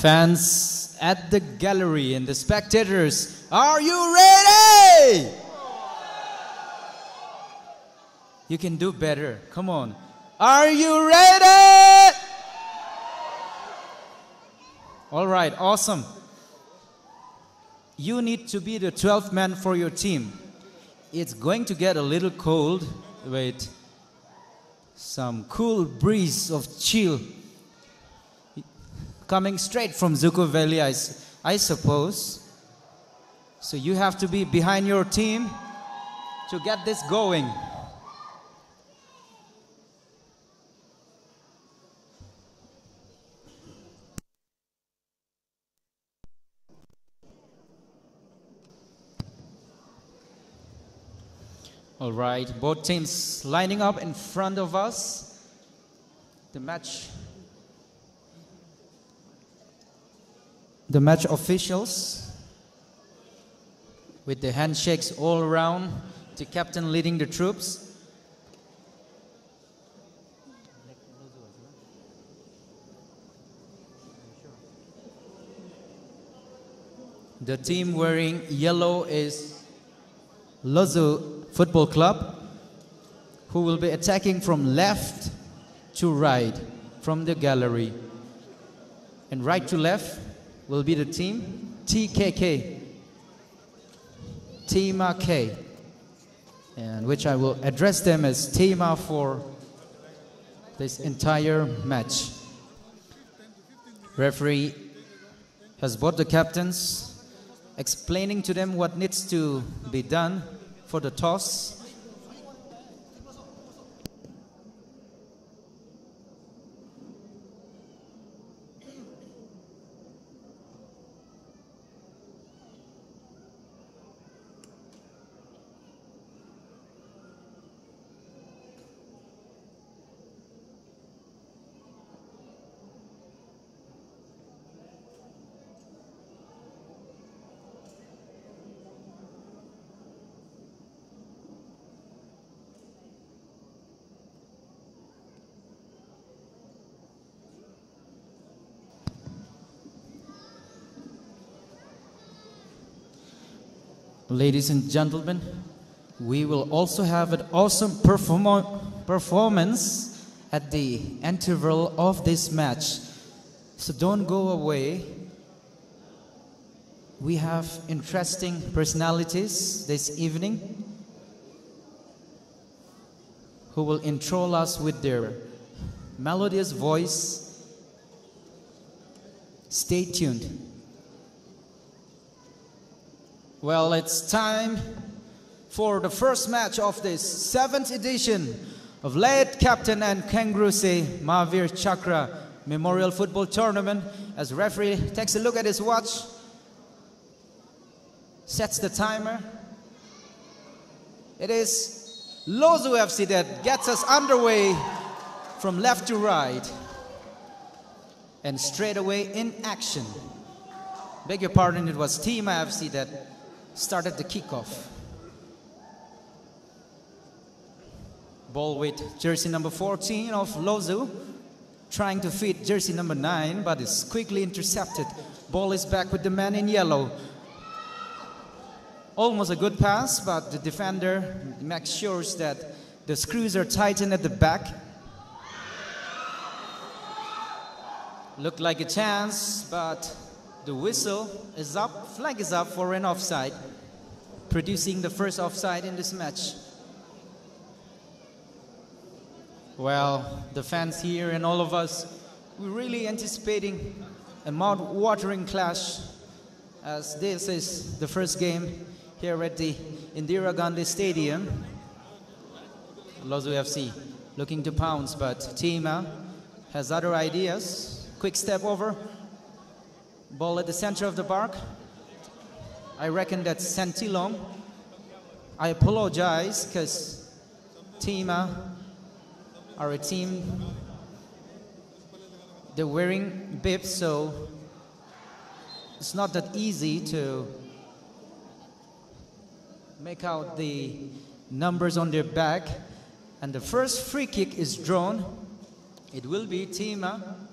Fans at the gallery and the spectators, are you ready? You can do better. Come on. Are you ready? All right, awesome. You need to be the 12th man for your team. It's going to get a little cold. Wait. Some cool breeze of chill coming straight from Dzukou Valley, I suppose. So you have to be behind your team to get this going. All right, both teams lining up in front of us. The match the match officials with the handshakes all around, the captain leading the troops. The team wearing yellow is Lozu Football Club, who will be attacking from left to right from the gallery. And right to left, will be the team TKK, Tima K, and which I will address them as Tima for this entire match. Referee has brought the captains, explaining to them what needs to be done for the toss. Ladies and gentlemen, we will also have an awesome perform- performance at the interval of this match. So don't go away. We have interesting personalities this evening who will enthrall us with their melodious voice. Stay tuned. Well, it's time for the first match of this seventh edition of late captain and Kenguruse Mahavir Chakra Memorial Football Tournament. As referee takes a look at his watch, sets the timer. It is Lozu FC that gets us underway from left to right and straight away in action. Beg your pardon, it was Team FC that started the kickoff. Ball with jersey number 14 of Lozu, trying to feed jersey number 9, but is quickly intercepted. Ball is back with the man in yellow. Almost a good pass, but the defender makes sure that the screws are tightened at the back. Looked like a chance, but the whistle is up, flag is up for an offside, producing the first offside in this match. Well, the fans here and all of us, we're really anticipating a mouth-watering clash as this is the first game here at the Indira Gandhi Stadium. Lozu FC looking to pounce, but Tima has other ideas. Quick step over, Ball at the center of the park. I reckon that's Santilong. I apologize because Tima are a team. They're wearing bibs, so it's not that easy to make out the numbers on their back. And the first free kick is drawn. It will be Tima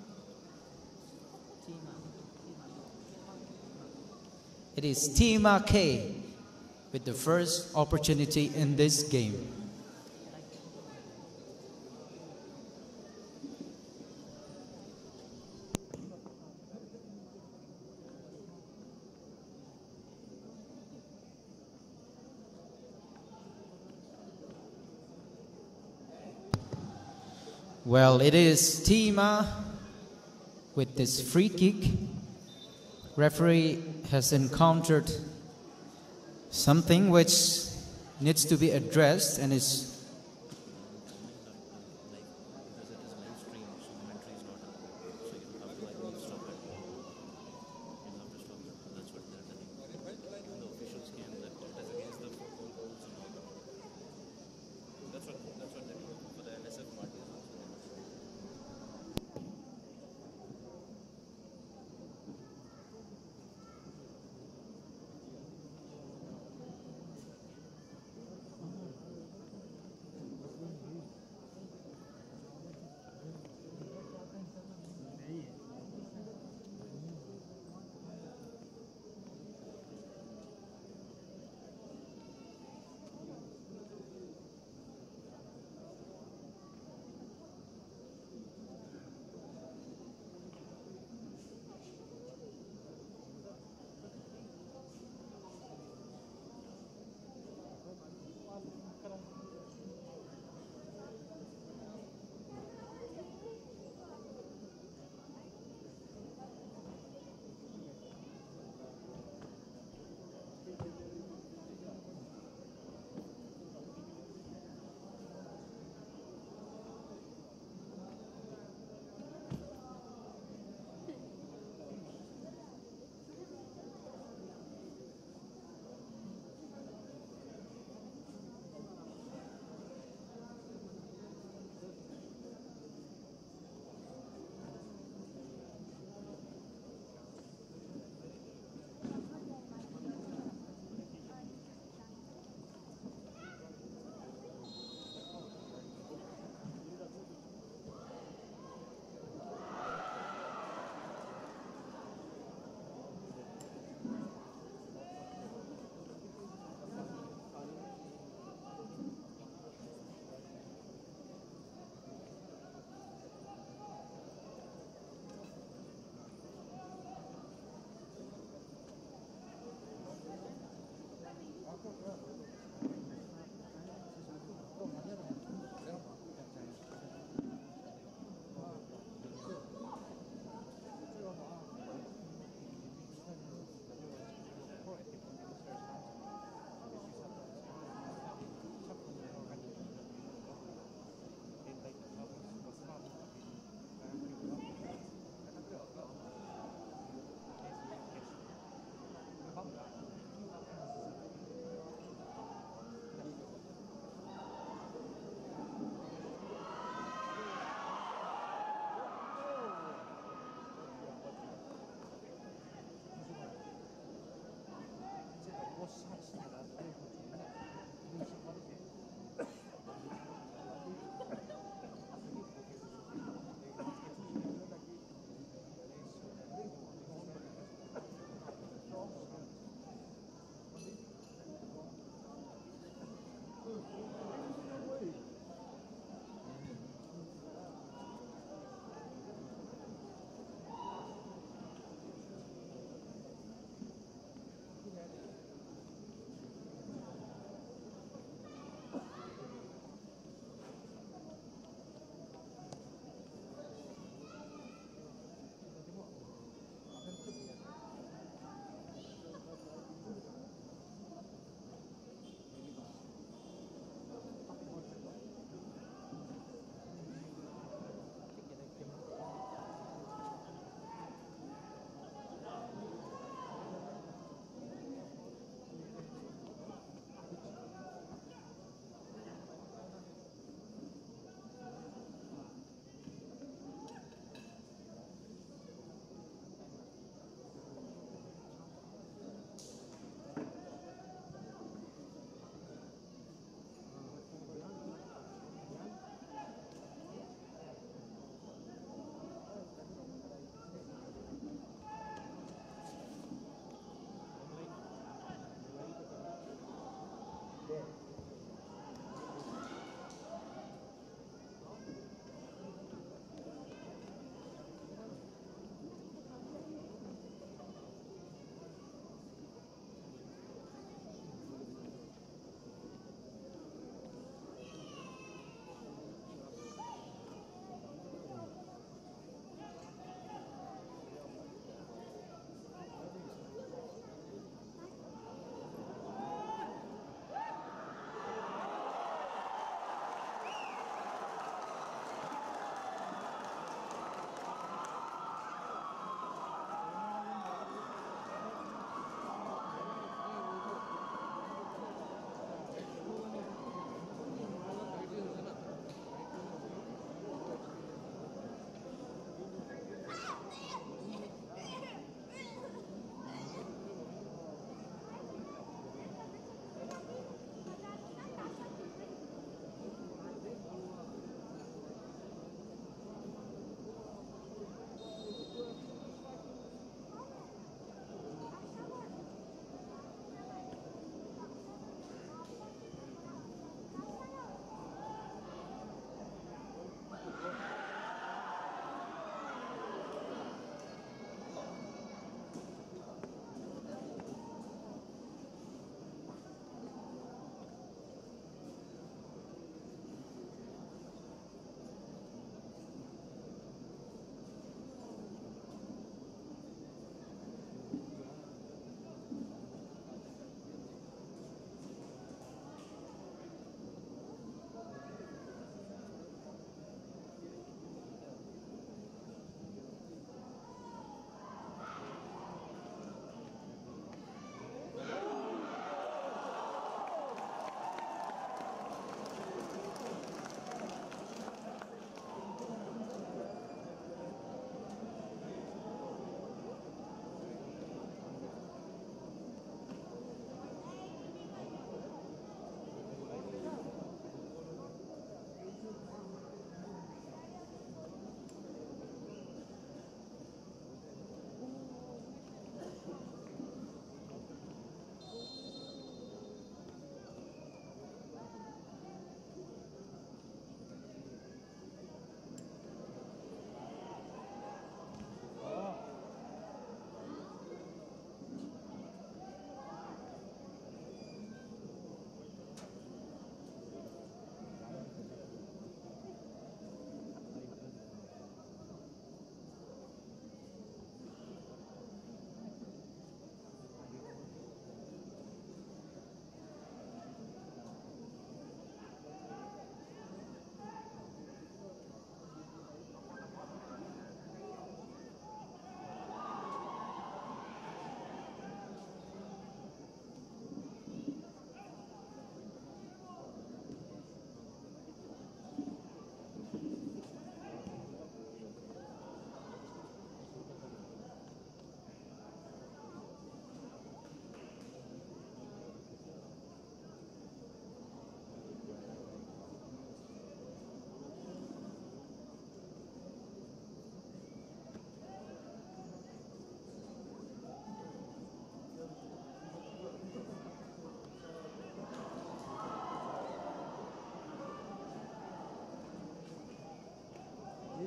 It is Tima K with the first opportunity in this game. Well, it is Tima with this free kick. Referee has encountered something which needs to be addressed and is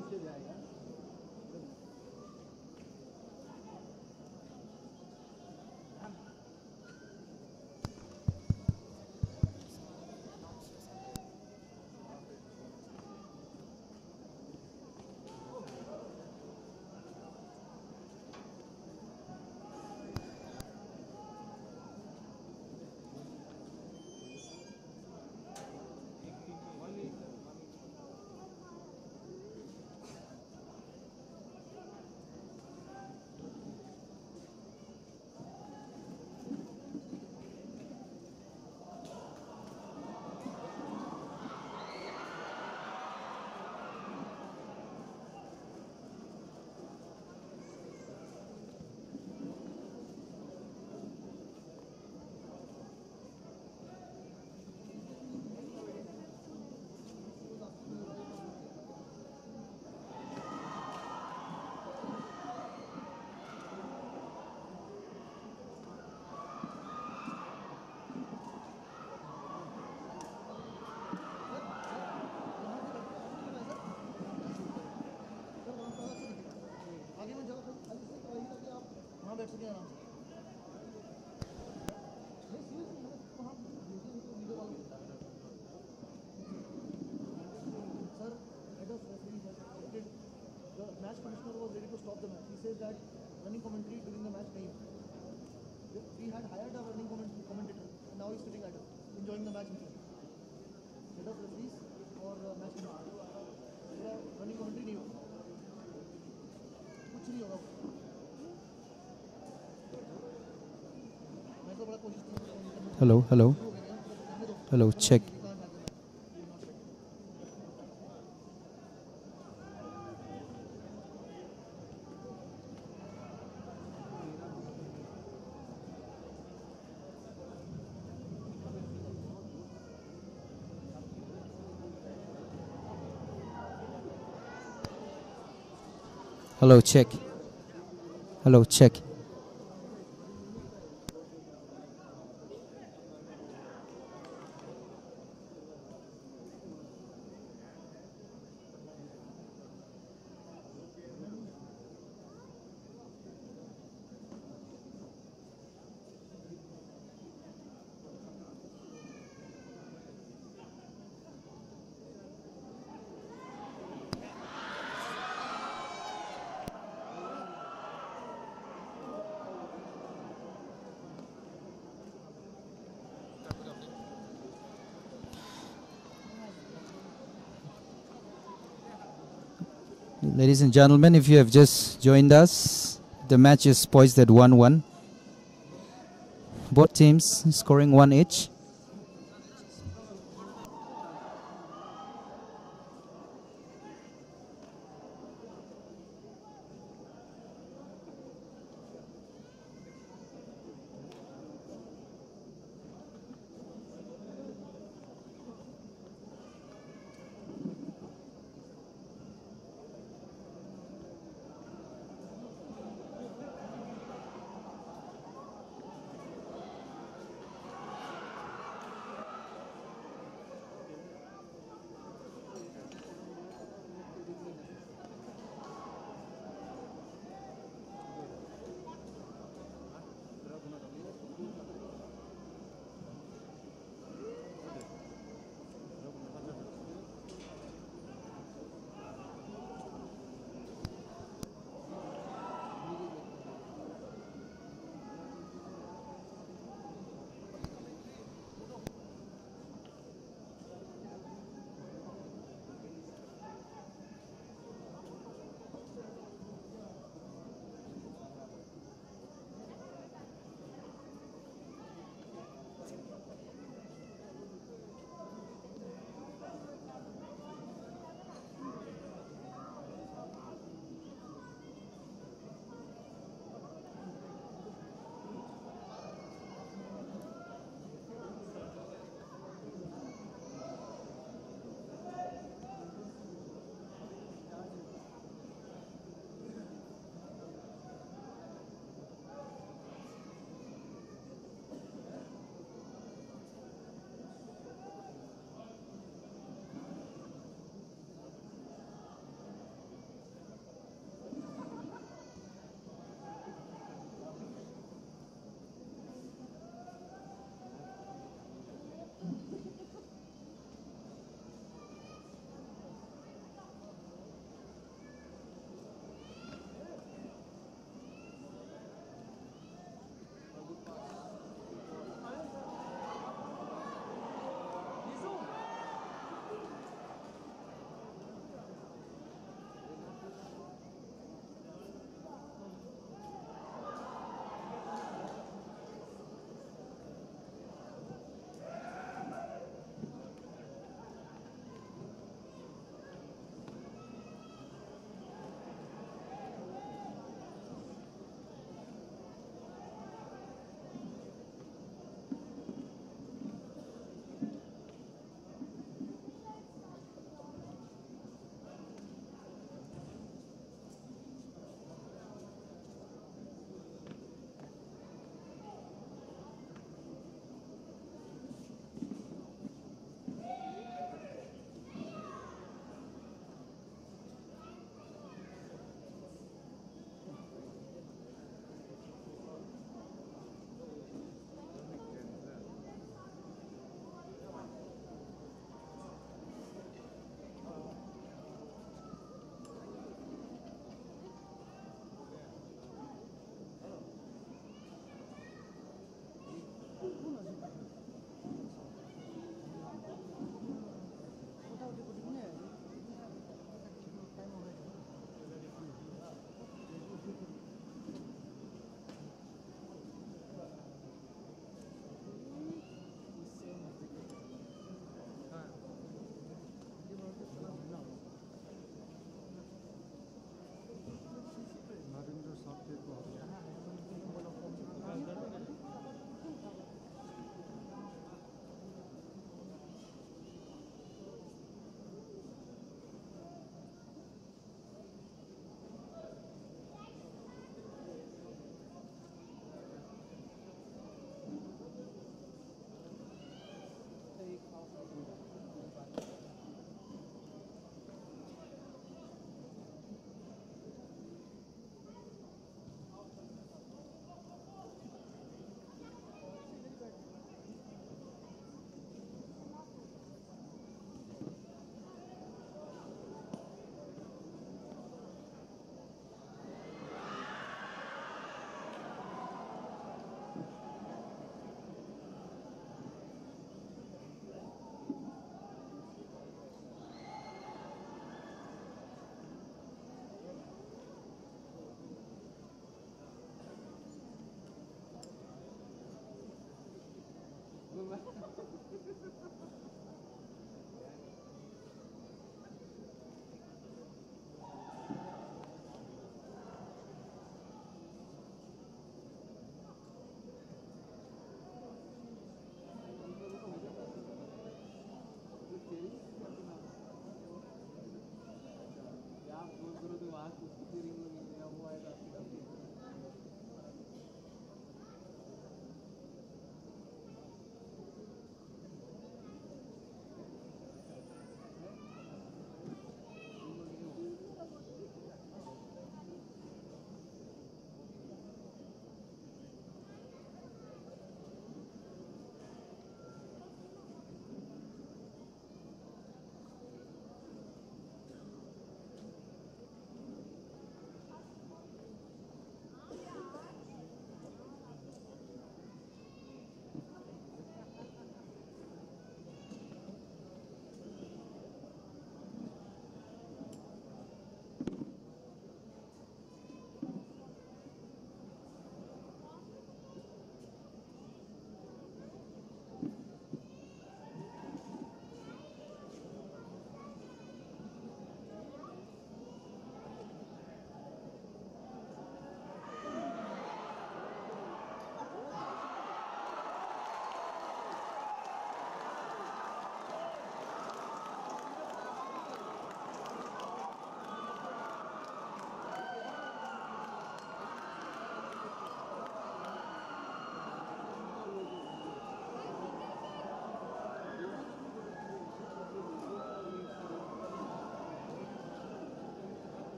দিতে যায় match Hello, hello. Hello, check. Hello, check. Hello, check. Ladies and gentlemen, if you have just joined us, the match is poised at 1 1. Both teams scoring one each.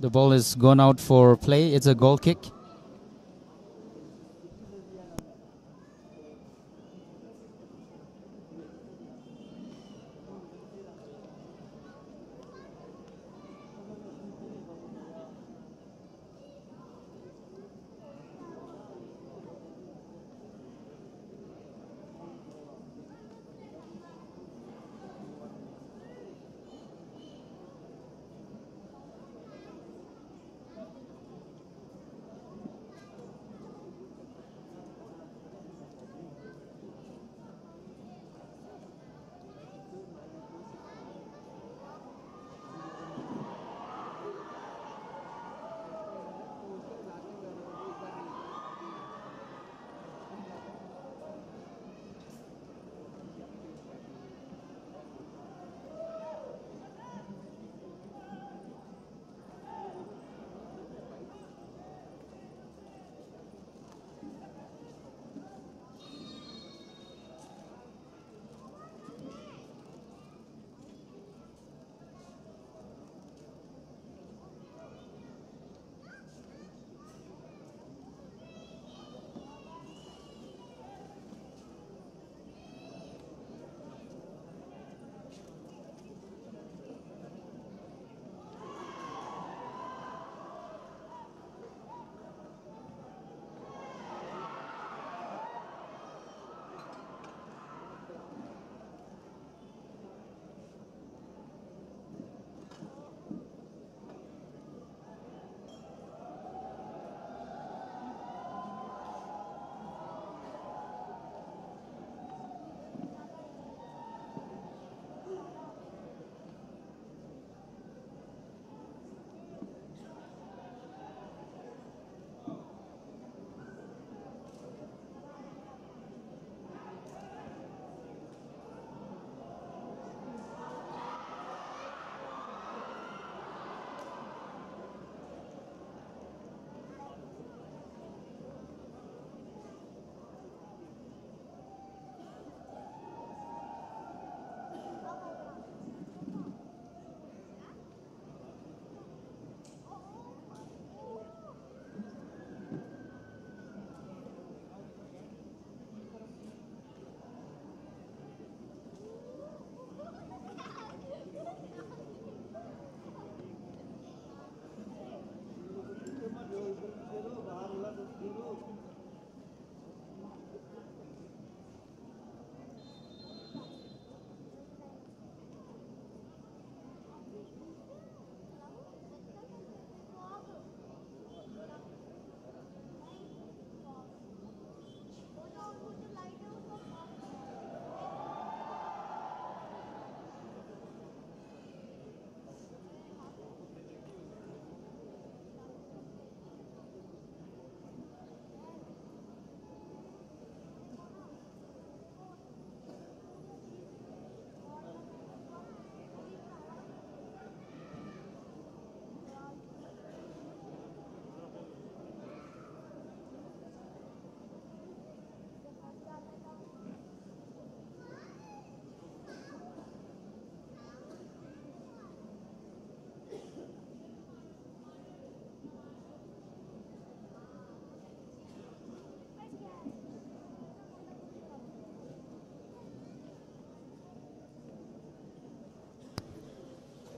The ball is gone out for play. It's a goal kick.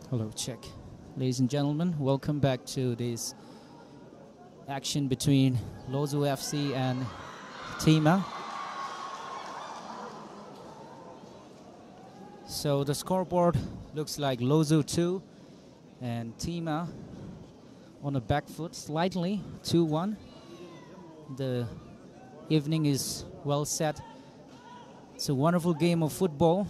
Hello, check. Ladies and gentlemen, welcome back to this action between Lozu FC and Tima. So the scoreboard looks like Lozu 2 and Tima on the back foot slightly 2-1. The evening is well set. It's a wonderful game of football.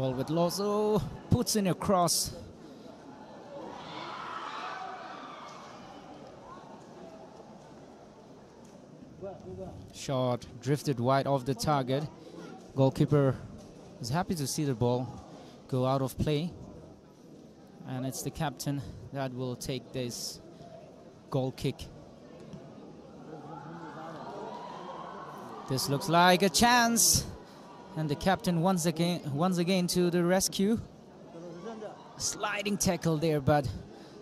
Ball with Lozo, oh, puts in a cross. Shot drifted wide off the target. Goalkeeper is happy to see the ball go out of play. And it's the captain that will take this goal kick. This looks like a chance. And the captain once again once again to the rescue. Sliding tackle there, but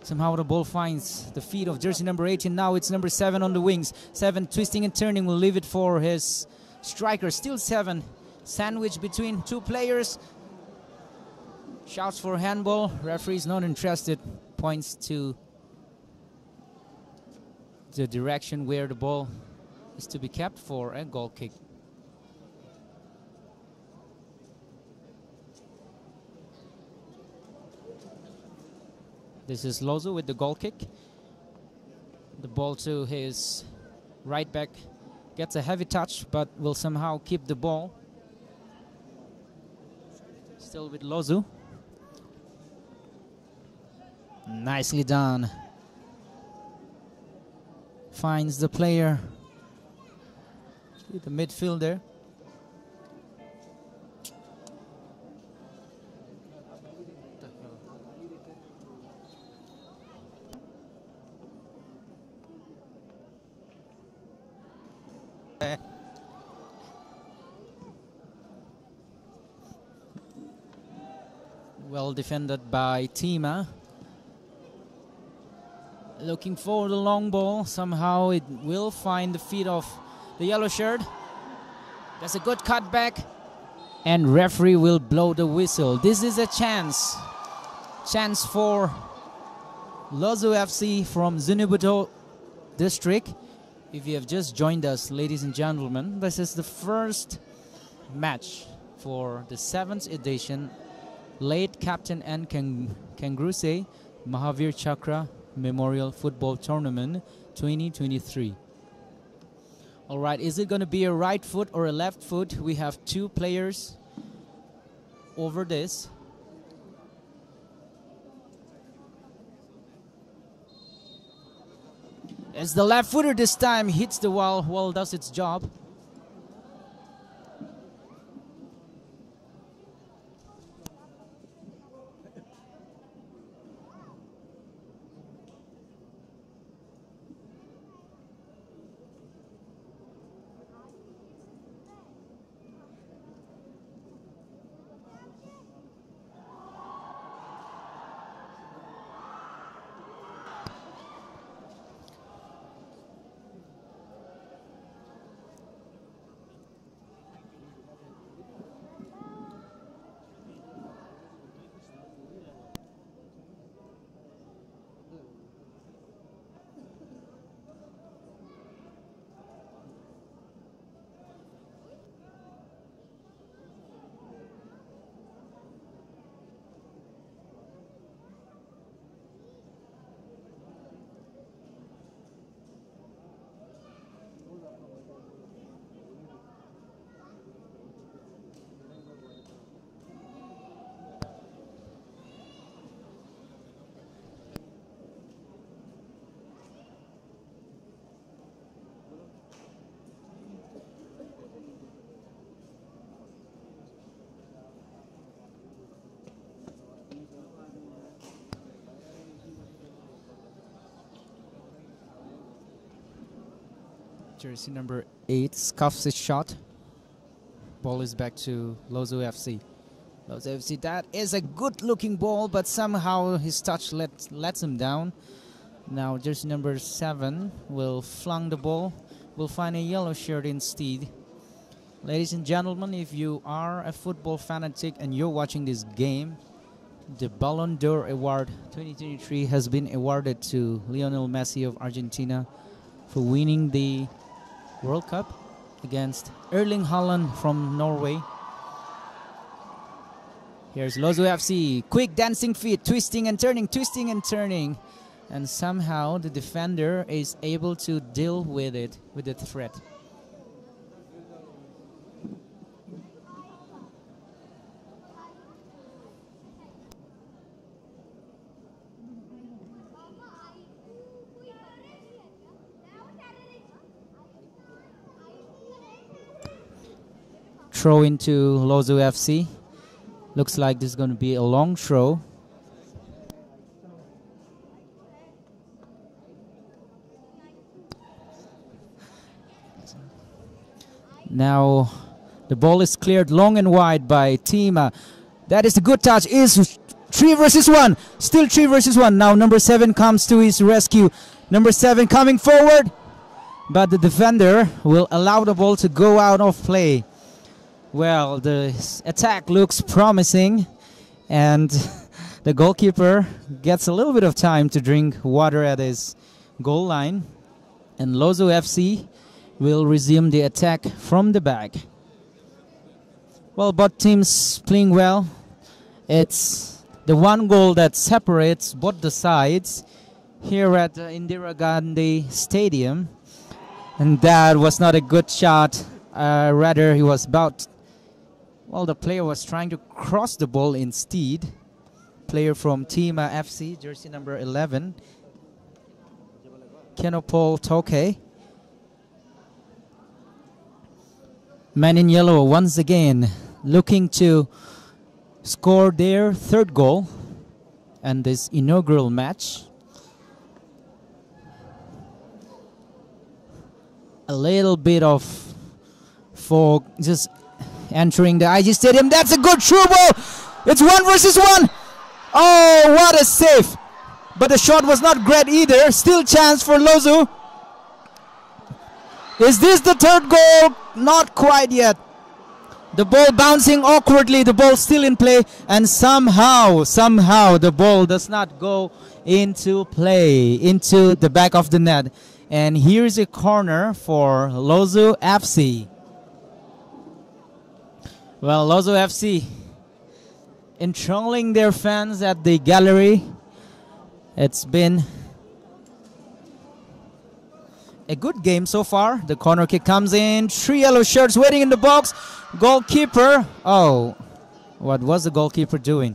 somehow the ball finds the feet of jersey number 18. Now it's number 7 on the wings. 7 twisting and turning will leave it for his striker. Still 7. Sandwich between two players. Shouts for handball. Referee is not interested. Points to the direction where the ball is to be kept for a goal kick. This is Lozo with the goal kick. The ball to his right back gets a heavy touch but will somehow keep the ball. Still with Lozu. Nicely done. Finds the player. The midfielder. Well defended by Tima. Looking for the long ball. Somehow it will find the feet of the yellow shirt. That's a good cutback. And referee will blow the whistle. This is a chance. Chance for Lozo FC from Zunheboto district. If you have just joined us, ladies and gentlemen, this is the first match for the seventh edition late captain and Kang Kenguruse Mahavir Chakra Memorial Football Tournament 2023. All right, is it going to be a right foot or a left foot? We have two players over this. As the left footer this time hits the wall, well does its job. Jersey number eight scuffs his shot. Ball is back to Lozo FC. Lozo FC, that is a good looking ball, but somehow his touch let, lets him down. Now jersey number seven will flung the ball, will find a yellow shirt instead. Ladies and gentlemen, if you are a football fanatic and you're watching this game, the Ballon d'Or Award 2023 has been awarded to Lionel Messi of Argentina for winning the World Cup against Erling Haaland from Norway. Here's Lozo FC, quick dancing feet, twisting and turning, twisting and turning. And somehow the defender is able to deal with it, with the threat. throw into Lozu FC. Looks like this is going to be a long throw. Now the ball is cleared long and wide by Tima. That is a good touch. Is three versus one. Still three versus one. Now number seven comes to his rescue. Number seven coming forward. But the defender will allow the ball to go out of play. Well, the attack looks promising. And *laughs* the goalkeeper gets a little bit of time to drink water at his goal line. And Lozo FC will resume the attack from the back. Well, both teams playing well. It's the one goal that separates both the sides here at the Indira Gandhi Stadium. And that was not a good shot. Uh, rather, he was about. Well, the player was trying to cross the ball instead. Player from Tima uh, FC, jersey number 11, Kenopol Toke. Man in yellow once again looking to score their third goal and this inaugural match. A little bit of fog just entering the IG Stadium. That's a good through ball. It's one versus one. Oh, what a save! But the shot was not great either. Still chance for Lozu. Is this the third goal? Not quite yet. The ball bouncing awkwardly, the ball still in play, and somehow, somehow the ball does not go into play, into the back of the net. And here's a corner for Lozu FC. Well, Lozo FC enthralling their fans at the gallery. It's been a good game so far. The corner kick comes in. Three yellow shirts waiting in the box. Goalkeeper. Oh, what was the goalkeeper doing?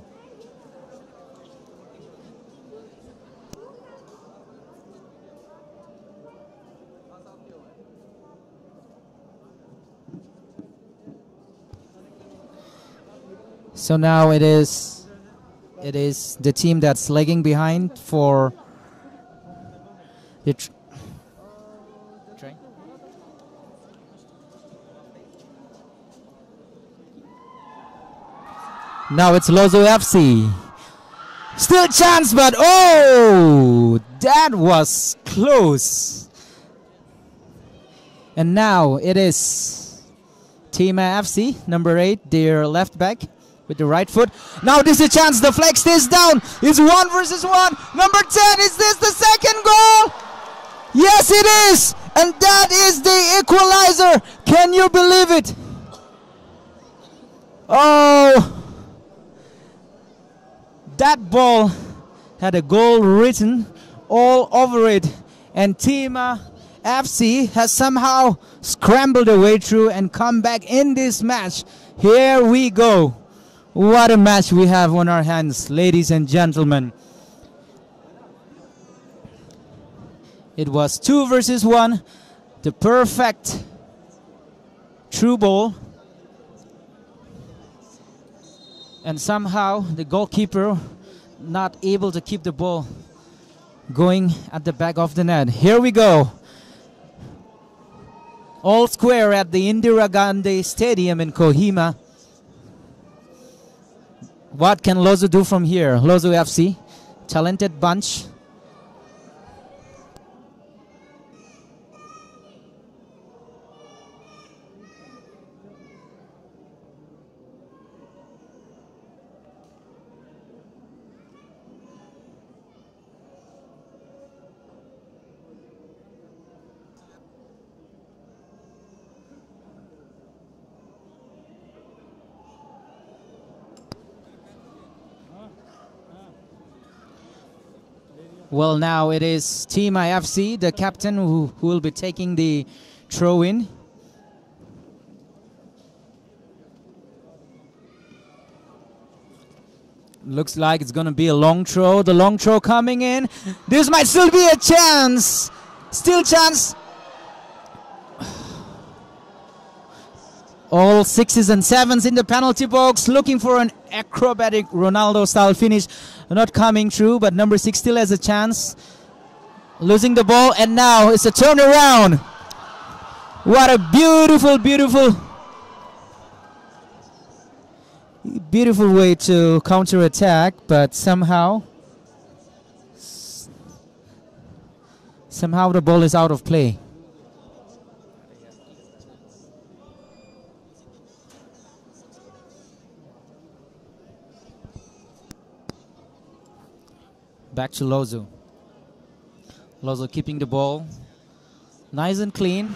So now it is it is the team that's lagging behind for the tr- train. Now it's Lozo FC. Still chance, but oh, that was close. And now it is Tima FC, number eight, their left back with the right foot. Now this is a chance. The flag stays down. It's one versus one. Number 10, is this the second goal? Yes, it is. And that is the equalizer. Can you believe it? Oh, that ball had a goal written all over it. And Tima FC has somehow scrambled their way through and come back in this match. Here we go. What a match we have on our hands, ladies and gentlemen. It was two versus one, the perfect true ball. And somehow the goalkeeper not able to keep the ball going at the back of the net. Here we go. All square at the Indira Gandhi Stadium in Kohima. What can Lozo do from here? Lozo FC, talented bunch. Well, now it is Tima FC, the captain, who, who will be taking the throw in. Looks like it's going to be a long throw. The long throw coming in. This might still be a chance. Still chance. All sixes and sevens in the penalty box, looking for an acrobatic Ronaldo style finish. Not coming through, but number six still has a chance. Losing the ball, and now it's a turnaround. What a beautiful, beautiful, beautiful way to counter attack, but somehow, somehow the ball is out of play. Back to Lozo. Lozo keeping the ball nice and clean.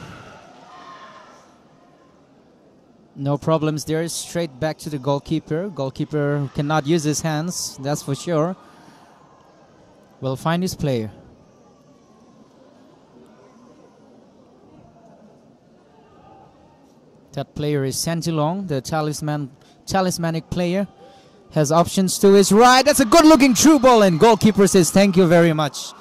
No problems there. Straight back to the goalkeeper. Goalkeeper cannot use his hands, that's for sure. Will find his player. That player is Santilong, the talisman, talismanic player. Has options to his right. That's a good looking true ball, and goalkeeper says thank you very much.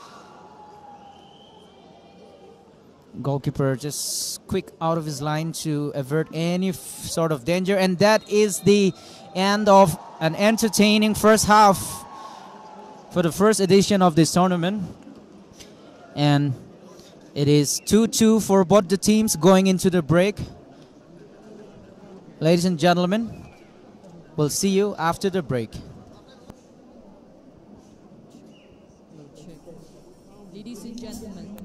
Goalkeeper just quick out of his line to avert any sort of danger, and that is the end of an entertaining first half for the first edition of this tournament. And it is 2 2 for both the teams going into the break. Ladies and gentlemen, we'll see you after the break. Ladies and gentlemen,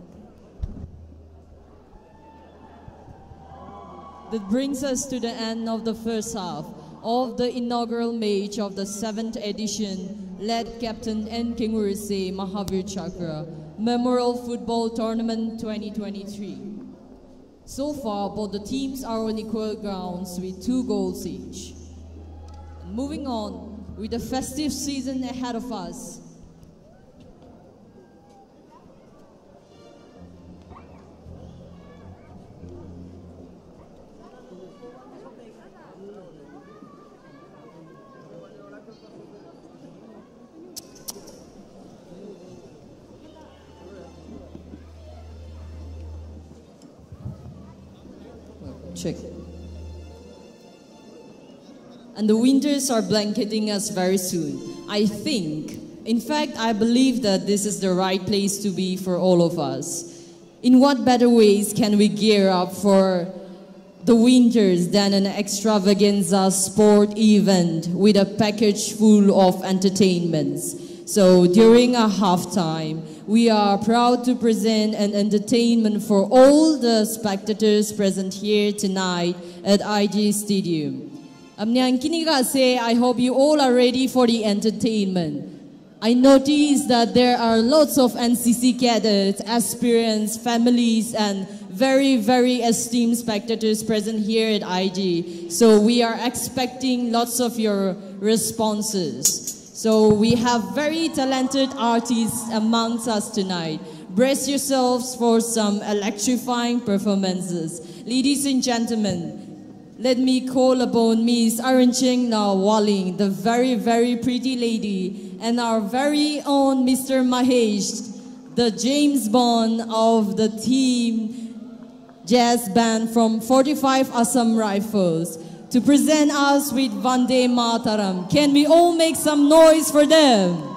that brings us to the end of the first half of the inaugural match of the seventh edition, led Captain N. Kenguruse Mahavir Chakra Memorial Football Tournament 2023. So far, both the teams are on equal grounds with two goals each. Moving on, with the festive season ahead of us, And the winters are blanketing us very soon. I think, in fact, I believe that this is the right place to be for all of us. In what better ways can we gear up for the winters than an extravaganza sport event with a package full of entertainments? So during our halftime, we are proud to present an entertainment for all the spectators present here tonight at IG Stadium. Amnyang kini kasi, I hope you all are ready for the entertainment. I noticed that there are lots of NCC cadets, aspirants, families, and very, very esteemed spectators present here at IG. So we are expecting lots of your responses. So we have very talented artists amongst us tonight. Brace yourselves for some electrifying performances. Ladies and gentlemen, let me call upon Miss Arancheng Na Walling, the very, very pretty lady, and our very own Mr. Mahesh, the James Bond of the team jazz band from 45 Assam Rifles, to present us with Vande Mataram. Can we all make some noise for them?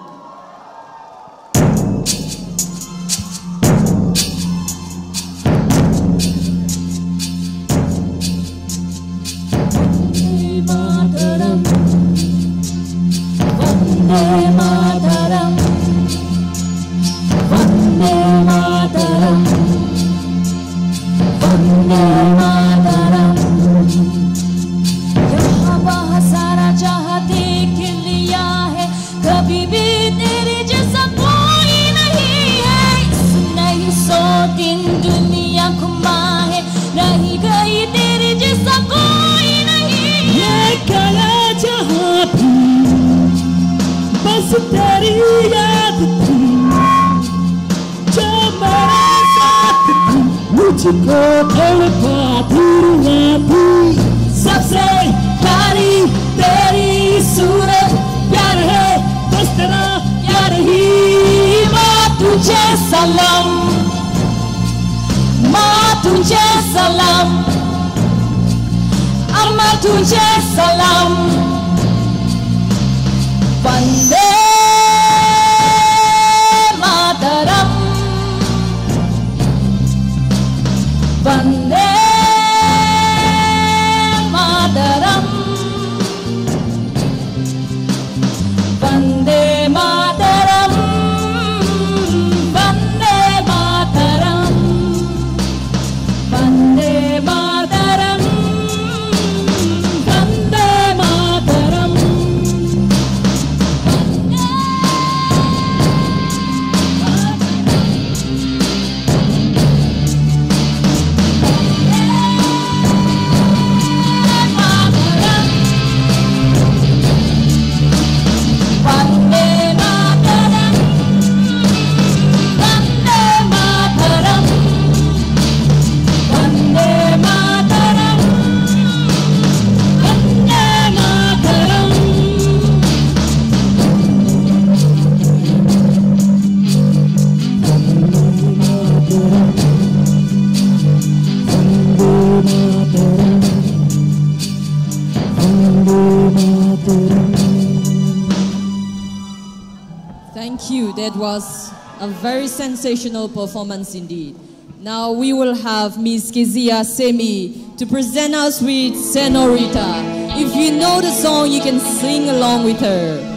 Sensational performance indeed. Now we will have Miss Kezia Semi to present us with Senorita. If you know the song, you can sing along with her.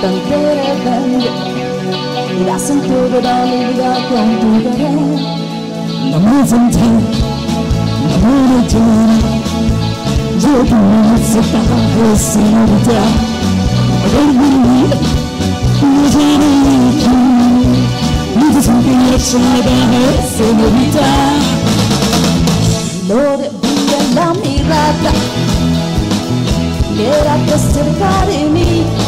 Tantere bende Ilasan tuga dali liga kong tuga re Namazante Namurite Jogi Sita Senorita Rumi Nijini Mucho something extra señorita No desvía la mirada Quédate cerca de mí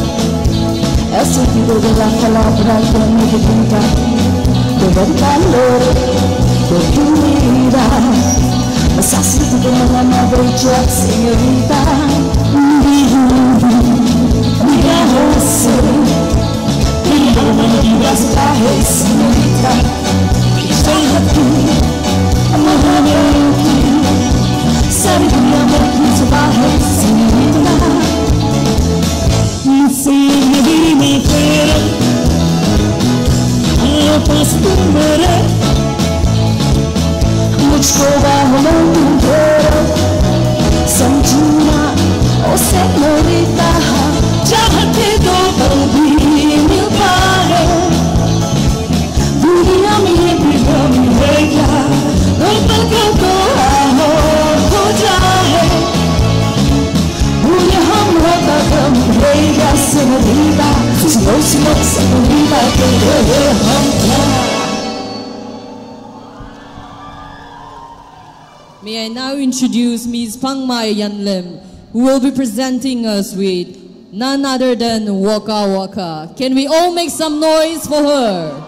ऐसी की दुर्गा कला प्राप्त में दुर्गा तो me लो तो पूरा Sassy de Bela, na noite, senhorita Minha roça Minha mãe das barras, senhorita Estou aqui, morando aqui. Sabe que minha mãe das barras, senhorita मुझको बाहों में घेरो समझना ओ सेनोरिता चाहते se me si no se me que yo May I now introduce Ms. Pangmai Yan Lim, who will be presenting us with none other than Waka Waka. Can we all make some noise for her?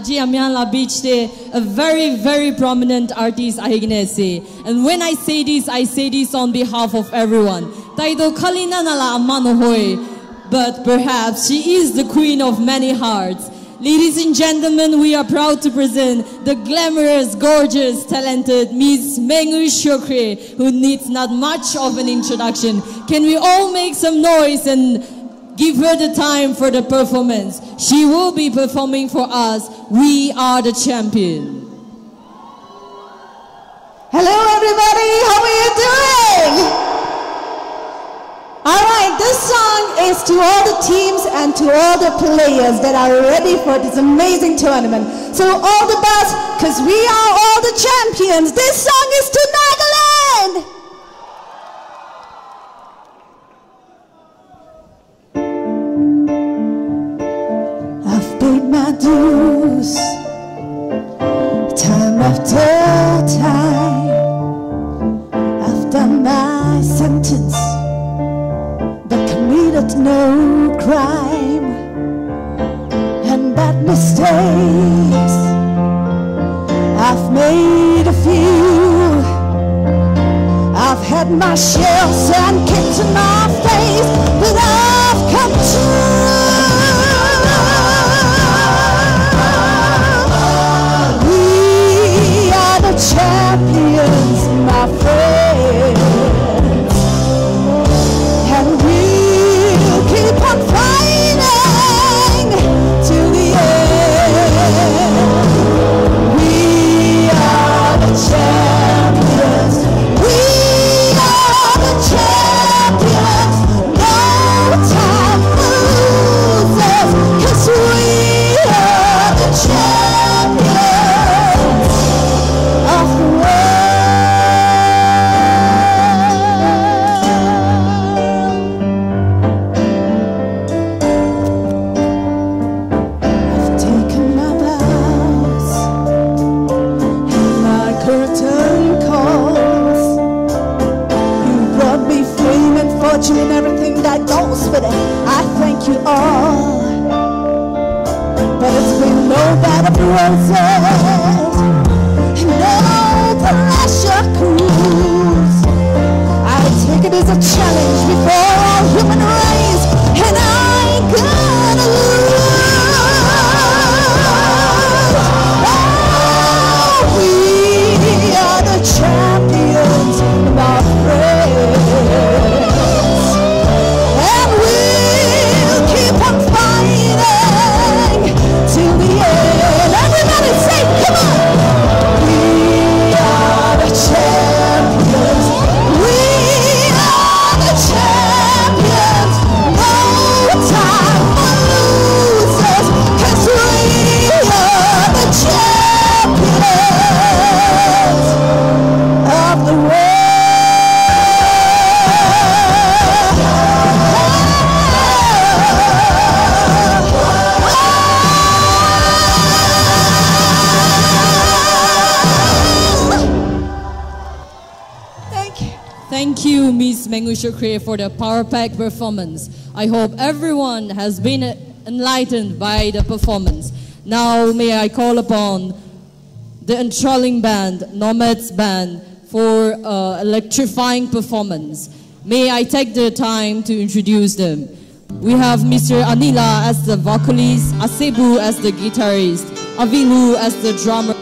Aji Amyanla Beach Day, a very, very prominent artist Ahignese. And when I say this, I say this on behalf of everyone. Taido Kalina Nala Amanohoy, but perhaps she is the queen of many hearts. Ladies and gentlemen, we are proud to present the glamorous, gorgeous, talented Miss Mengu Shokre, who needs not much of an introduction. Can we all make some noise and give her the time for the performance? She will be performing for us, We Are the Champion. Hello, everybody. How are you doing? All right, this song is to all the teams and to all the players that are ready for this amazing tournament. So all the best, because we are all the champions. This song is to Nagaland. Dues time after time. Done my sentence but committed no crime and bad mistakes. I've made a few. I've had my shells and kicked in my face, but I've come to. Champions, my friends. Roses, no pressure cruise. I take it as a challenge before all human Mengu Shokre, for the power pack performance. I hope everyone has been enlightened by the performance. Now, may I call upon the enthralling band, Nomads Band, for uh, electrifying performance. May I take the time to introduce them. We have Mr. Anila as the vocalist, Asebu as the guitarist, Avilu as the drummer,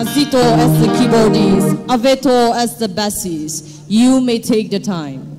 Azito as the keyboardist, Aveto as the bassist. You may take the time.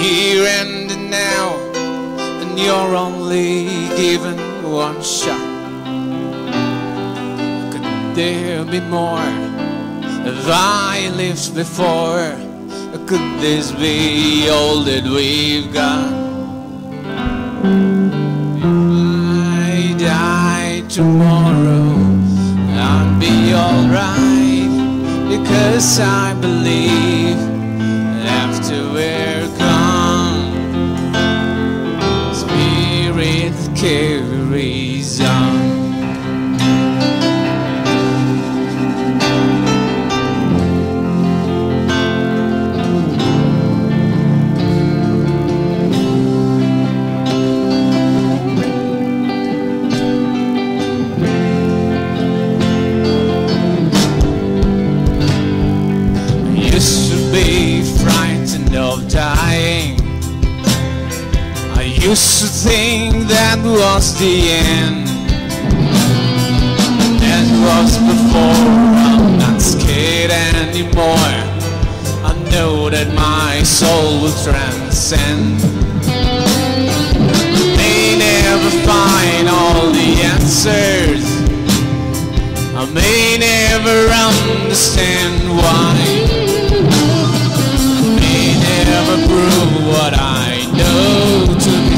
Here and now, and you're only given one shot. Could there be more? Have I lived before? Could this be all that we've got? If I die tomorrow, I'll be alright because I believe used to think that was the end. That was before I'm not scared anymore. I know that my soul will transcend. May never find all the answers. I may never understand why. I may never prove what I know to be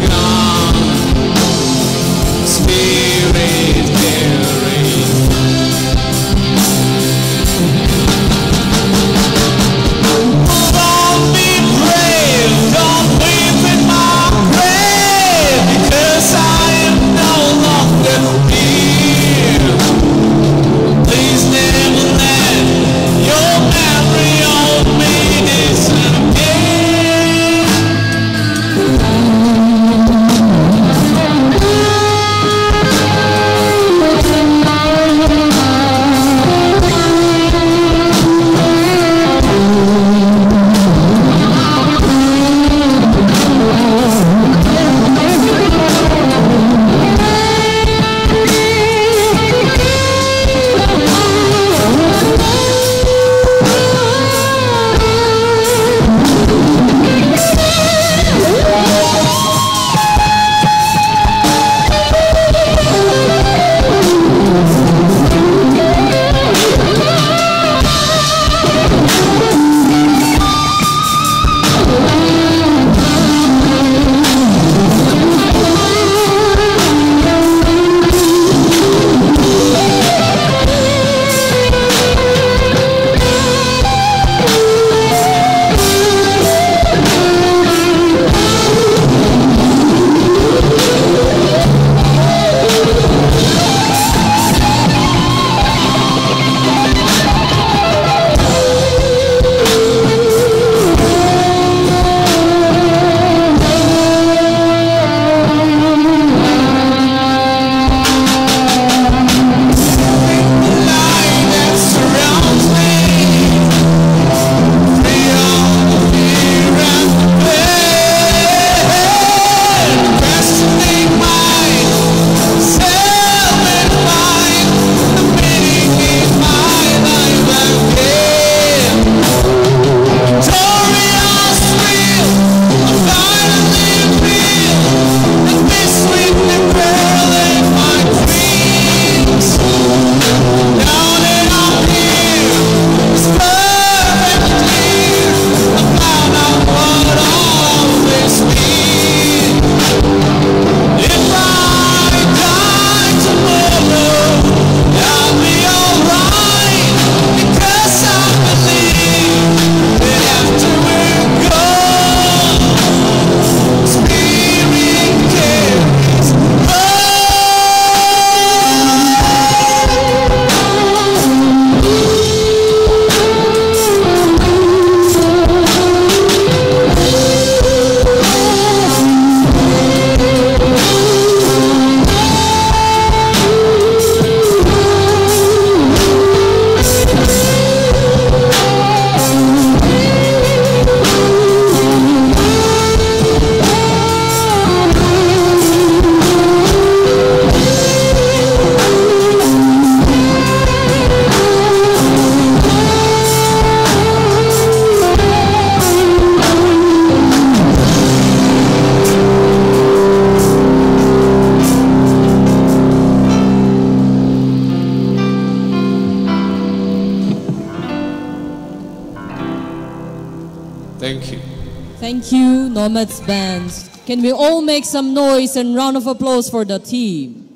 Can we all make some noise and round of applause for the team?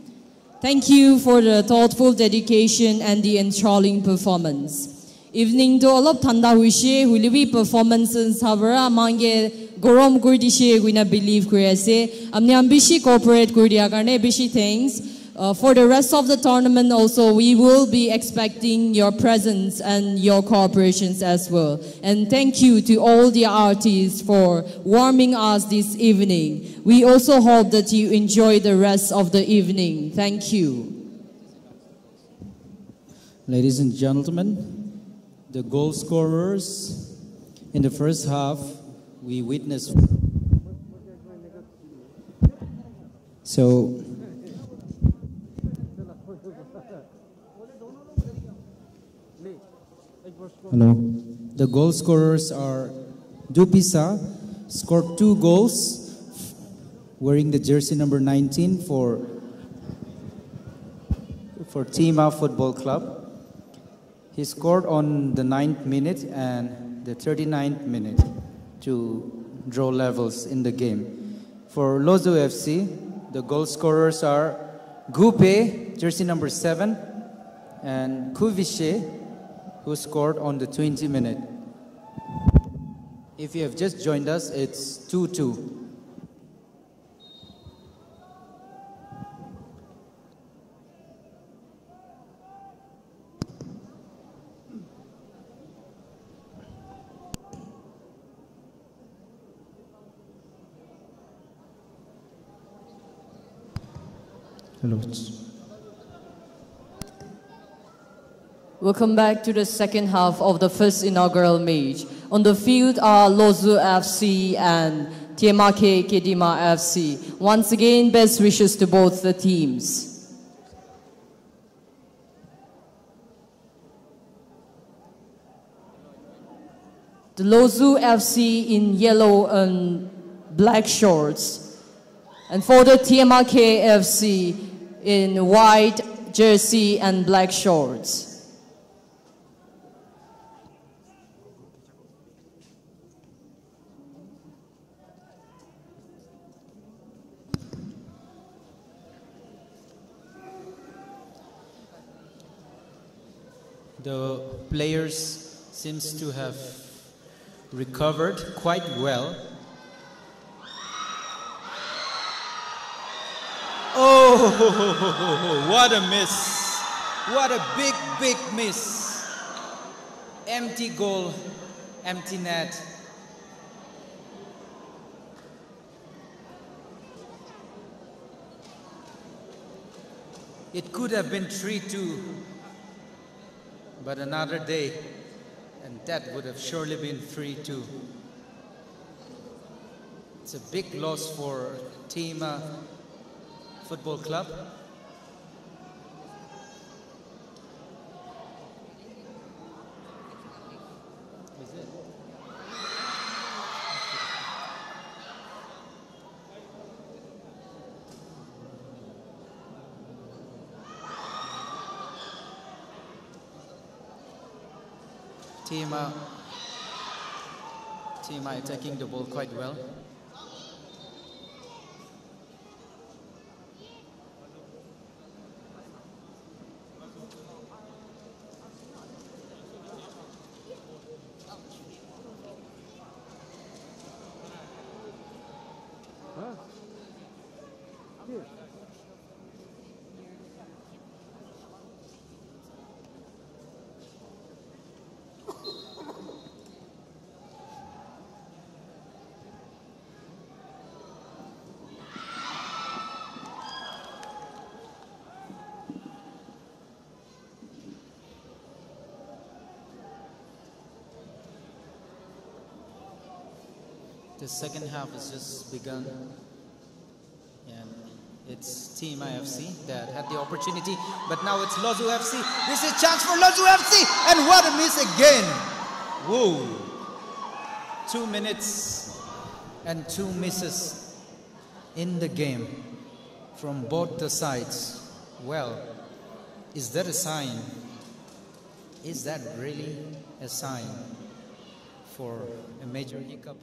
Thank you for the thoughtful dedication and the enthralling performance. Evening to all olop thanda huishe hulibi performances havara mange gorom kurdi she wina believe kure ase amni ambishi corporate kurdia karne bishi thanks. Uh, for the rest of the tournament also, we will be expecting your presence and your cooperations as well. And thank you to all the artists for warming us this evening. We also hope that you enjoy the rest of the evening. Thank you. Ladies and gentlemen, the goal scorers in the first half, we witnessed. So, hello. The goal scorers are Dupisa, scored two goals, wearing the jersey number 19 for for Tima Football Club. He scored on the 9th minute and the 39th minute to draw levels in the game. For Lozo FC, the goal scorers are Gupe, jersey number 7, and Kuvishe, who scored on the 20 minute. If you have just joined us, it's 2 2. Hello. Welcome back to the second half of the first inaugural match. On the field are Lozu FC and TMK Kidima FC. Once again, best wishes to both the teams. The Lozu FC in yellow and black shorts. And for the TMK FC in white jersey and black shorts. The players seems to have recovered quite well. Oh, what a miss. What a big, big miss. Empty goal, empty net. It could have been 3 2, but another day, and that would have surely been 3 2. It's a big loss for Tima Football Club. Tima, uh, Tima attacking the ball quite well. The second half has just begun. And it's Tima FC that had the opportunity, but now it's Lozu FC. This is chance for Lozu FC, and what a miss again! Whoa! Two minutes and two misses in the game from both the sides. Well, is that a sign? Is that really a sign for a major hiccup?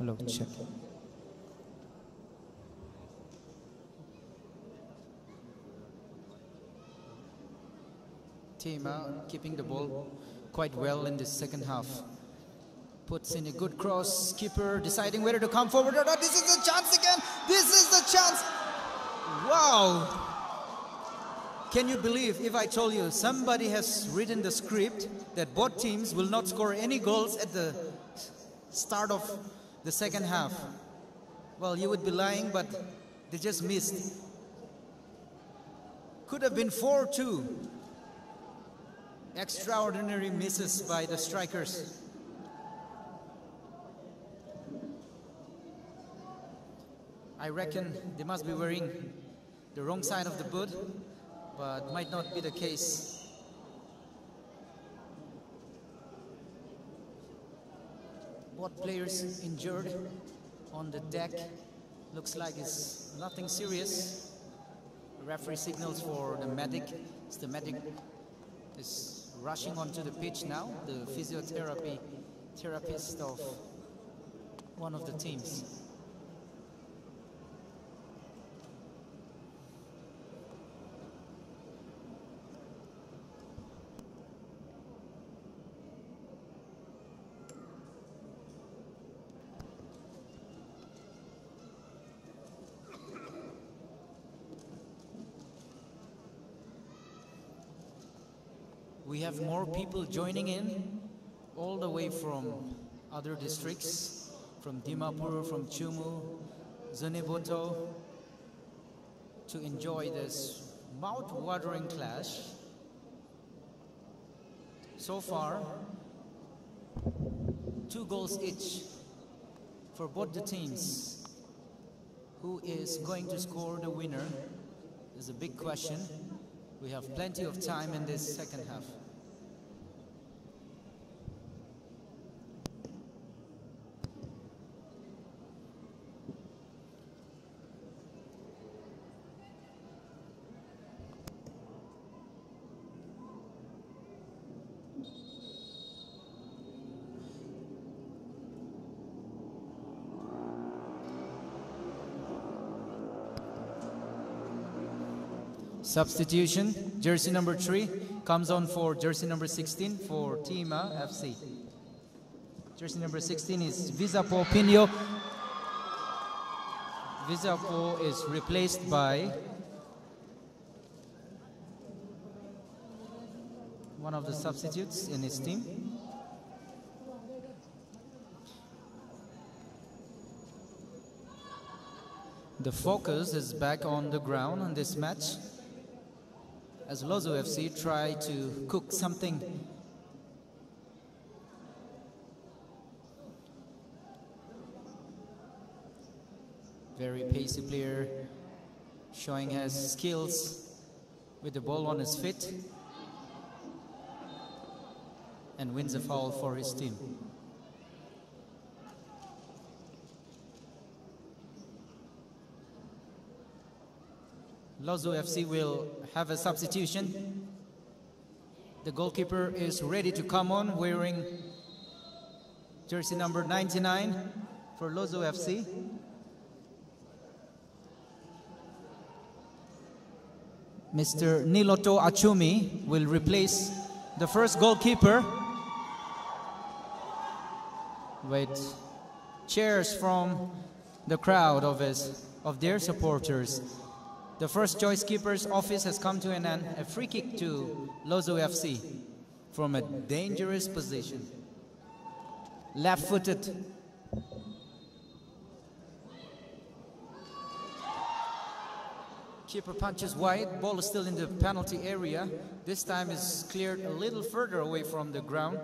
Hello, check. Tima keeping the ball quite well in the second half. Puts in a good cross. Keeper deciding whether to come forward or not. This is the chance again. This is the chance. Wow. Can you believe if I told you somebody has written the script that both teams will not score any goals at the start of the second half? Well, you would be lying, but they just missed. Could have been 4 2. Extraordinary misses by the strikers. I reckon they must be wearing the wrong side of the boot, but might not be the case. What players injured on the deck looks like it's nothing serious. The referee signals for the medic. It's the medic is rushing onto the pitch now, the physiotherapy therapist of one of the teams. We have more people joining in all the way from other districts, from Dimapur, from Chumu, Zunheboto, to enjoy this mouth-watering clash. So far, two goals each for both the teams. Who is going to score the winner is a big question. We have plenty of time in this second half. Substitution, jersey number three comes on for jersey number 16 for Tima uh, FC. Jersey number 16 is Visapo Pino. Visapo is replaced by one of the substitutes in his team. The focus is back on the ground in this match as Lozo FC try to cook something very pacey player showing his skills with the ball on his feet and wins a foul for his team. Lozo FC will have a substitution. The goalkeeper is ready to come on wearing jersey number 99 for Lozo FC. Mr. Niloto Achumi will replace the first goalkeeper with cheers from the crowd of his of their supporters. The first choice keeper's office has come to an end. A free kick to Lozo FC from a dangerous position. Left footed. Keeper punches wide. Ball is still in the penalty area. This time is cleared a little further away from the ground.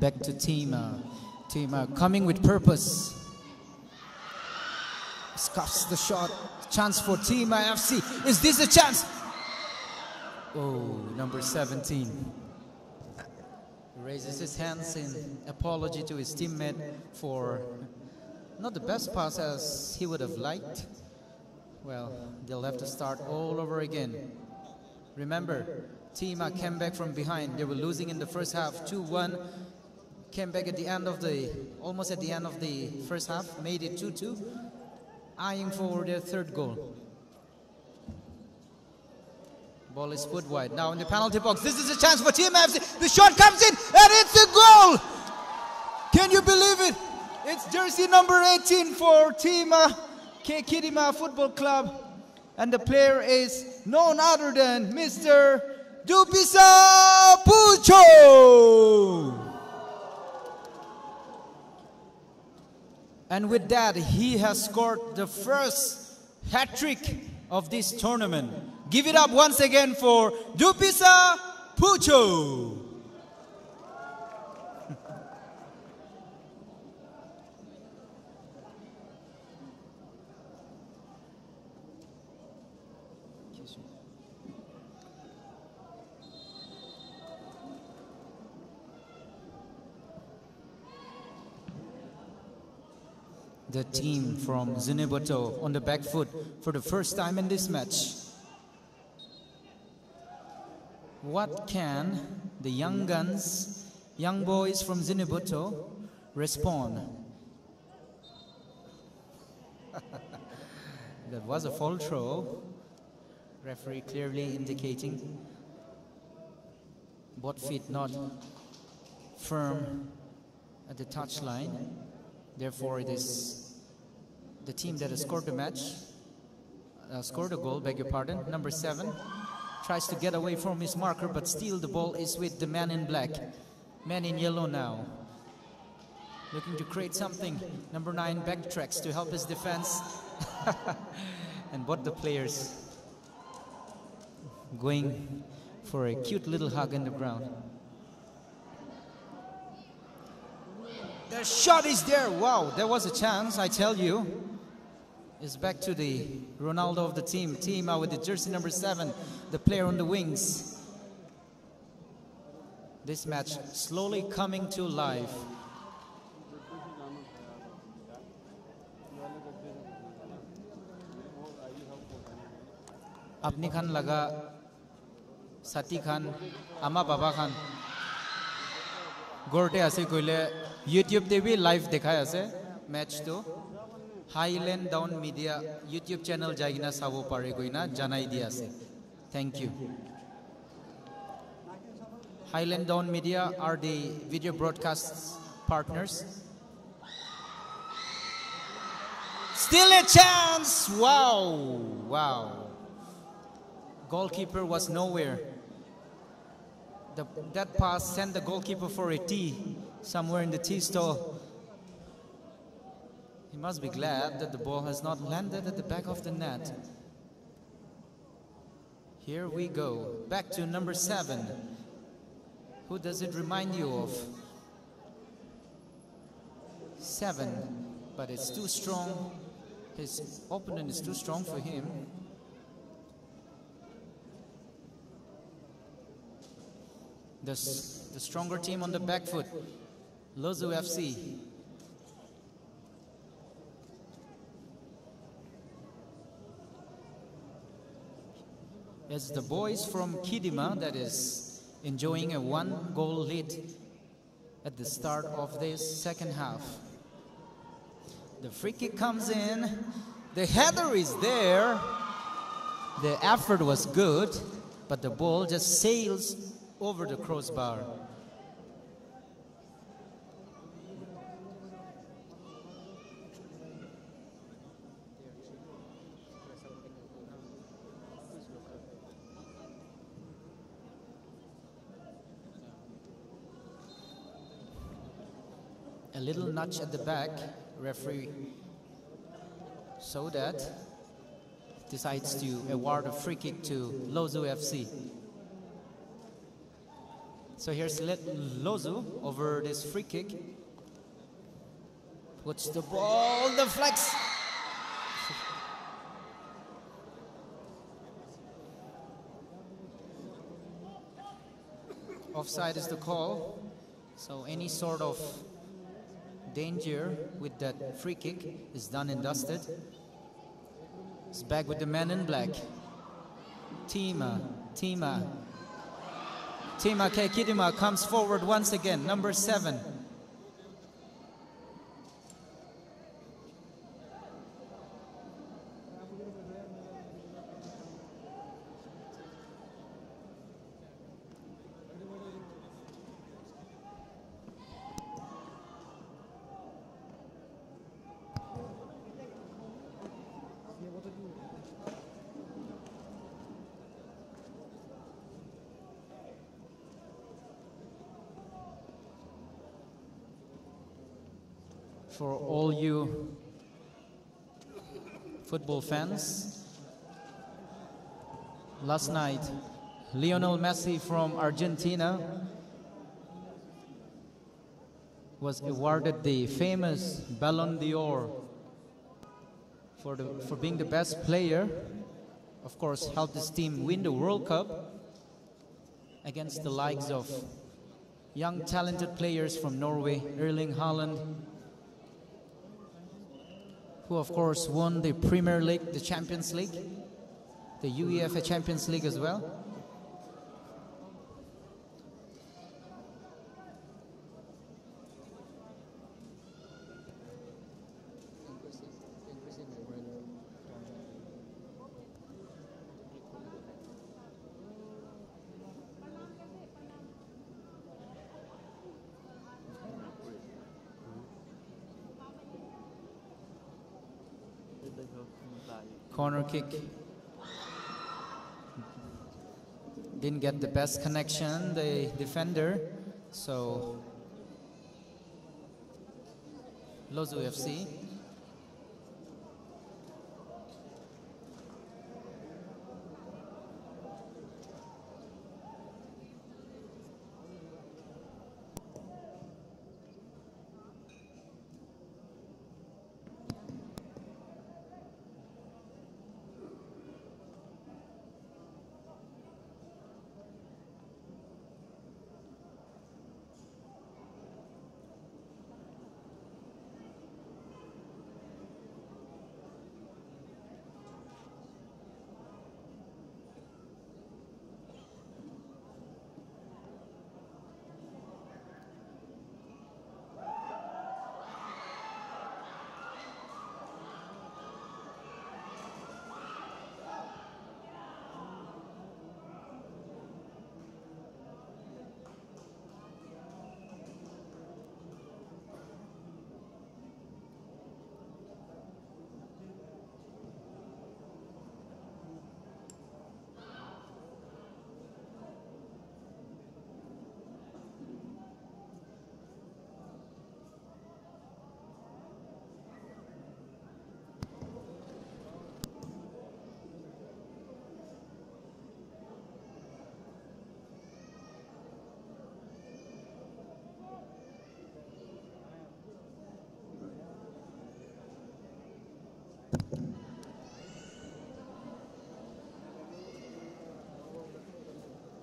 Back to Tima. Tima coming with purpose. Scuffs the shot. Chance for Tima FC. Is this a chance? Oh, number 17. Raises his hands in apology to his teammate for not the best pass as he would have liked. Well, they'll have to start all over again. Remember, Tima came back from behind. They were losing in the first half, 2-1. Came back at the end of the, almost at the end of the first half, made it 2-2, eyeing for their third goal. Ball is put wide. Now in the penalty box, this is a chance for Tima FC. The shot comes in, and it's a goal! Can you believe it? It's jersey number 18 for Team uh, K Kidima Football Club. And the player is none other than Mr. Dupisa Pucho. And with that, he has scored the first hat trick of this tournament. Give it up once again for Dupisa Pucho. The team from Zunheboto on the back foot for the first time in this match. What can the young guns, young boys from Zunheboto respond? *laughs* that was a full throw. Referee clearly indicating both feet not firm at the touch line. Therefore, it is the team that has scored the match, uh, scored a goal, beg your pardon, number seven, tries to get away from his marker, but still the ball is with the man in black. Man in yellow now. Looking to create something. Number nine backtracks to help his defense. *laughs* and what the players going for a cute little hug in the ground. The shot is there. Wow, there was a chance, I tell you is back to the Ronaldo of the team. Tima with the jersey number seven, the player on the wings. This match slowly coming to life. अपनी खान लगा साथी खान आमा बाबा खान गोरटे आसे कहले YouTube भी live देखा match to. Highland down Media YouTube channel যাই কিনা চাব পাৰে কইনা জানাই দি আছে thank you Highland Down Media are the video broadcast partners. Still a chance! Wow! Wow. Goalkeeper was nowhere. The, that pass sent the goalkeeper for a tee somewhere in the tee stall. Must be glad that the ball has not landed at the back of the net. Here we go. Back to number seven. Who does it remind you of? Seven, but it's too strong. His opponent is too strong for him. The, the stronger team on the back foot, Lozu FC. It's the boys from Kidima that is enjoying a one goal lead at the start of this second half. The free kick comes in. The header is there. The effort was good, but the ball just sails over the crossbar. a little notch at the back, referee, so that decides to award a free kick to Lozu FC. So here's Lozu over this free kick. Puts the ball, the flex. Offside is the call. So any sort of danger with that free kick is done and dusted. It's back with the man in black. Tima, Tima. Tima K. Kidima comes forward once again, number seven. For all you football fans, last night, Lionel Messi from Argentina was awarded the famous Ballon d'Or for, for being the best player. Of course, helped his team win the World Cup against the likes of young talented players from Norway, Erling Haaland, who of course won the Premier League, the Champions League, the UEFA Champions League as well. Corner kick. Didn't get the best connection, the defender. So, Lozu FC.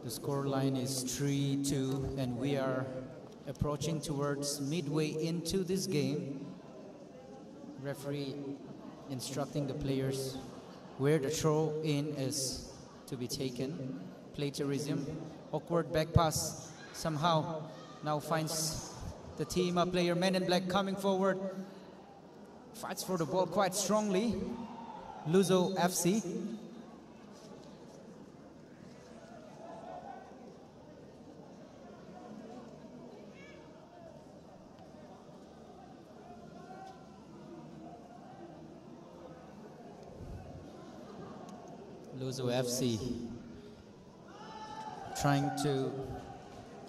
The score line is 3 2, and we are approaching towards midway into this game. Referee instructing the players where the throw in is to be taken. Plagiarism, awkward back pass, somehow now finds the team, a player, men in black coming forward, fights for the ball quite strongly. Luzo FC Luzo FC trying to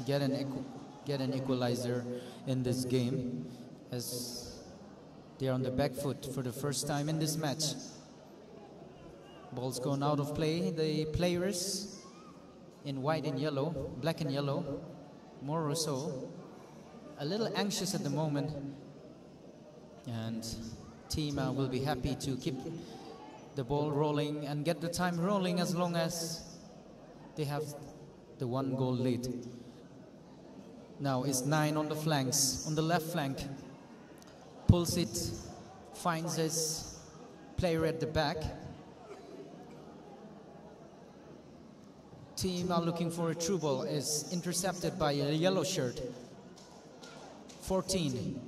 get an get an equalizer in this game as they are on the back foot for the first time in this match. Ball's gone out of play. The players in white and yellow, black and yellow, more or so, a little anxious at the moment. And team uh, will be happy to keep the ball rolling and get the time rolling as long as they have the one goal lead. Now it's nine on the flanks, on the left flank. Pulls it, finds his player at the back. Team are looking for a true ball is intercepted by a yellow shirt. 14.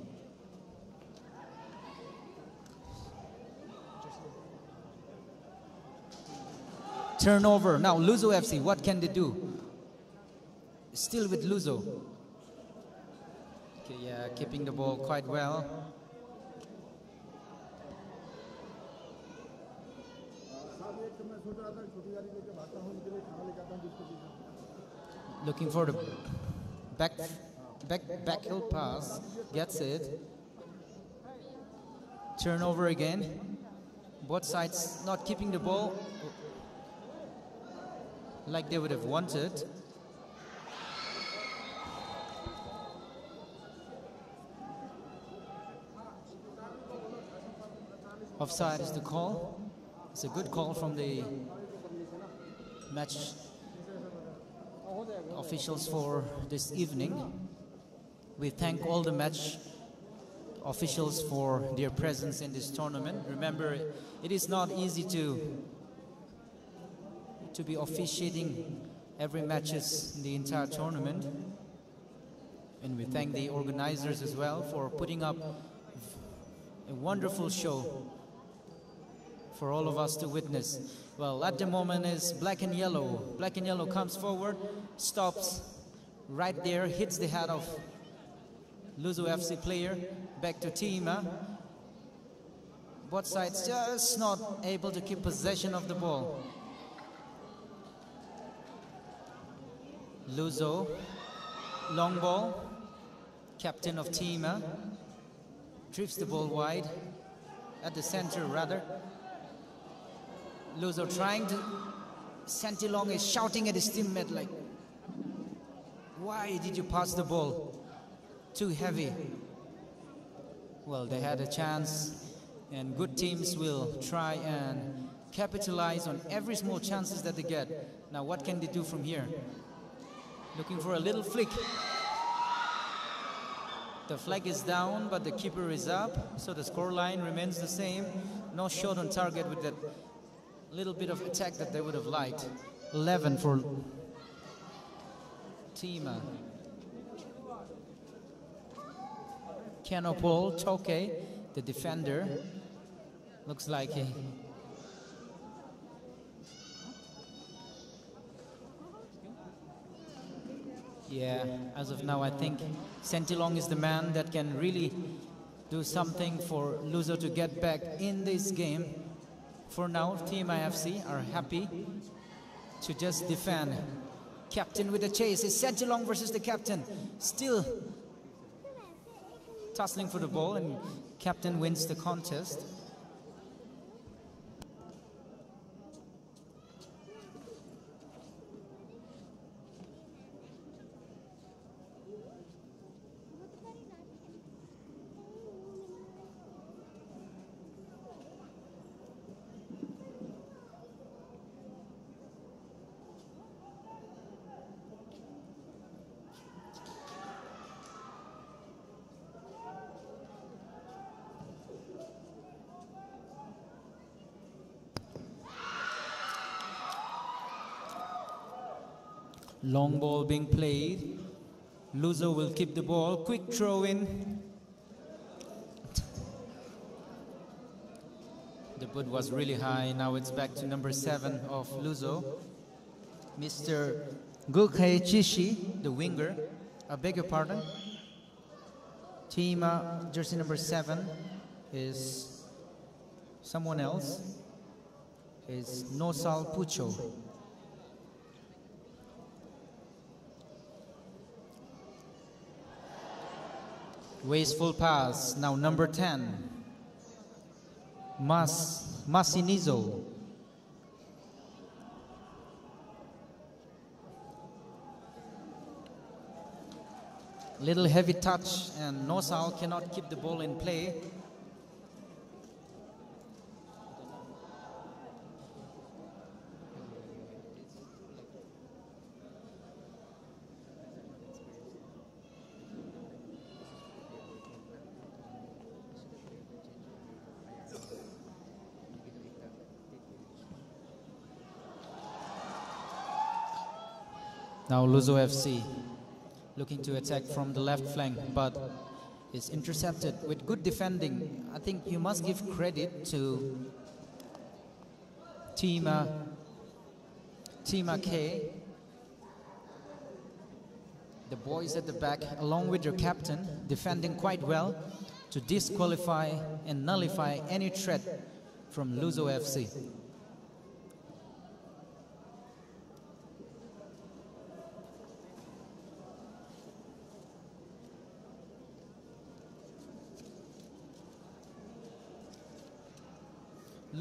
Turnover. Now Luzo FC, what can they do? Still with Luzo. Okay, yeah, keeping the ball quite well. Looking for the back back back heel pass. Gets it. Turnover again. Both sides not keeping the ball like they would have wanted. Offside is the call. It's a good call from the match officials for this evening. We thank all the match officials for their presence in this tournament. Remember, it is not easy to to be officiating every matches in the entire tournament. And we thank the organizers as well for putting up a wonderful show for all of us to witness. Well, at the moment is black and yellow. Black and yellow comes forward, stops right there, hits the head of Luzo FC player, back to Tima. Both sides just not able to keep possession of the ball. Luzo, long ball, captain of Tima, uh, drifts the ball wide, at the center rather. Luzo trying to, Santilong is shouting at his teammate like, why did you pass the ball? Too heavy. Well, they had a chance and good teams will try and capitalize on every small chances that they get. Now what can they do from here? Looking for a little flick. The flag is down, but the keeper is up, so the score line remains the same. No shot on target with that little bit of attack that they would have liked. 11 for Tima. Canopol Toke, the defender, looks like he Yeah, as of now, I think Sentilong is the man that can really do something for Luzo to get back in this game. For now, Tima FC are happy to just defend. Captain with the chase is Sentilong versus the captain. Still tussling for the ball and captain wins the contest. Long ball being played. Luzo will keep the ball. Quick throw in. The put was really high. Now it's back to number seven of Luzo. Mr. Gukhe Chishi, the winger. I beg your pardon. Team uh, jersey number seven is someone else. Is Nosal Pucho. Wasteful pass. Now number 10. Mas Masinizo. Little heavy touch and Nosal cannot keep the ball in play. Now Luzo FC looking to attack from the left flank, but is intercepted with good defending. I think you must give credit to Tima, Tima K. The boys at the back, along with their captain, defending quite well to disqualify and nullify any threat from Luzo FC.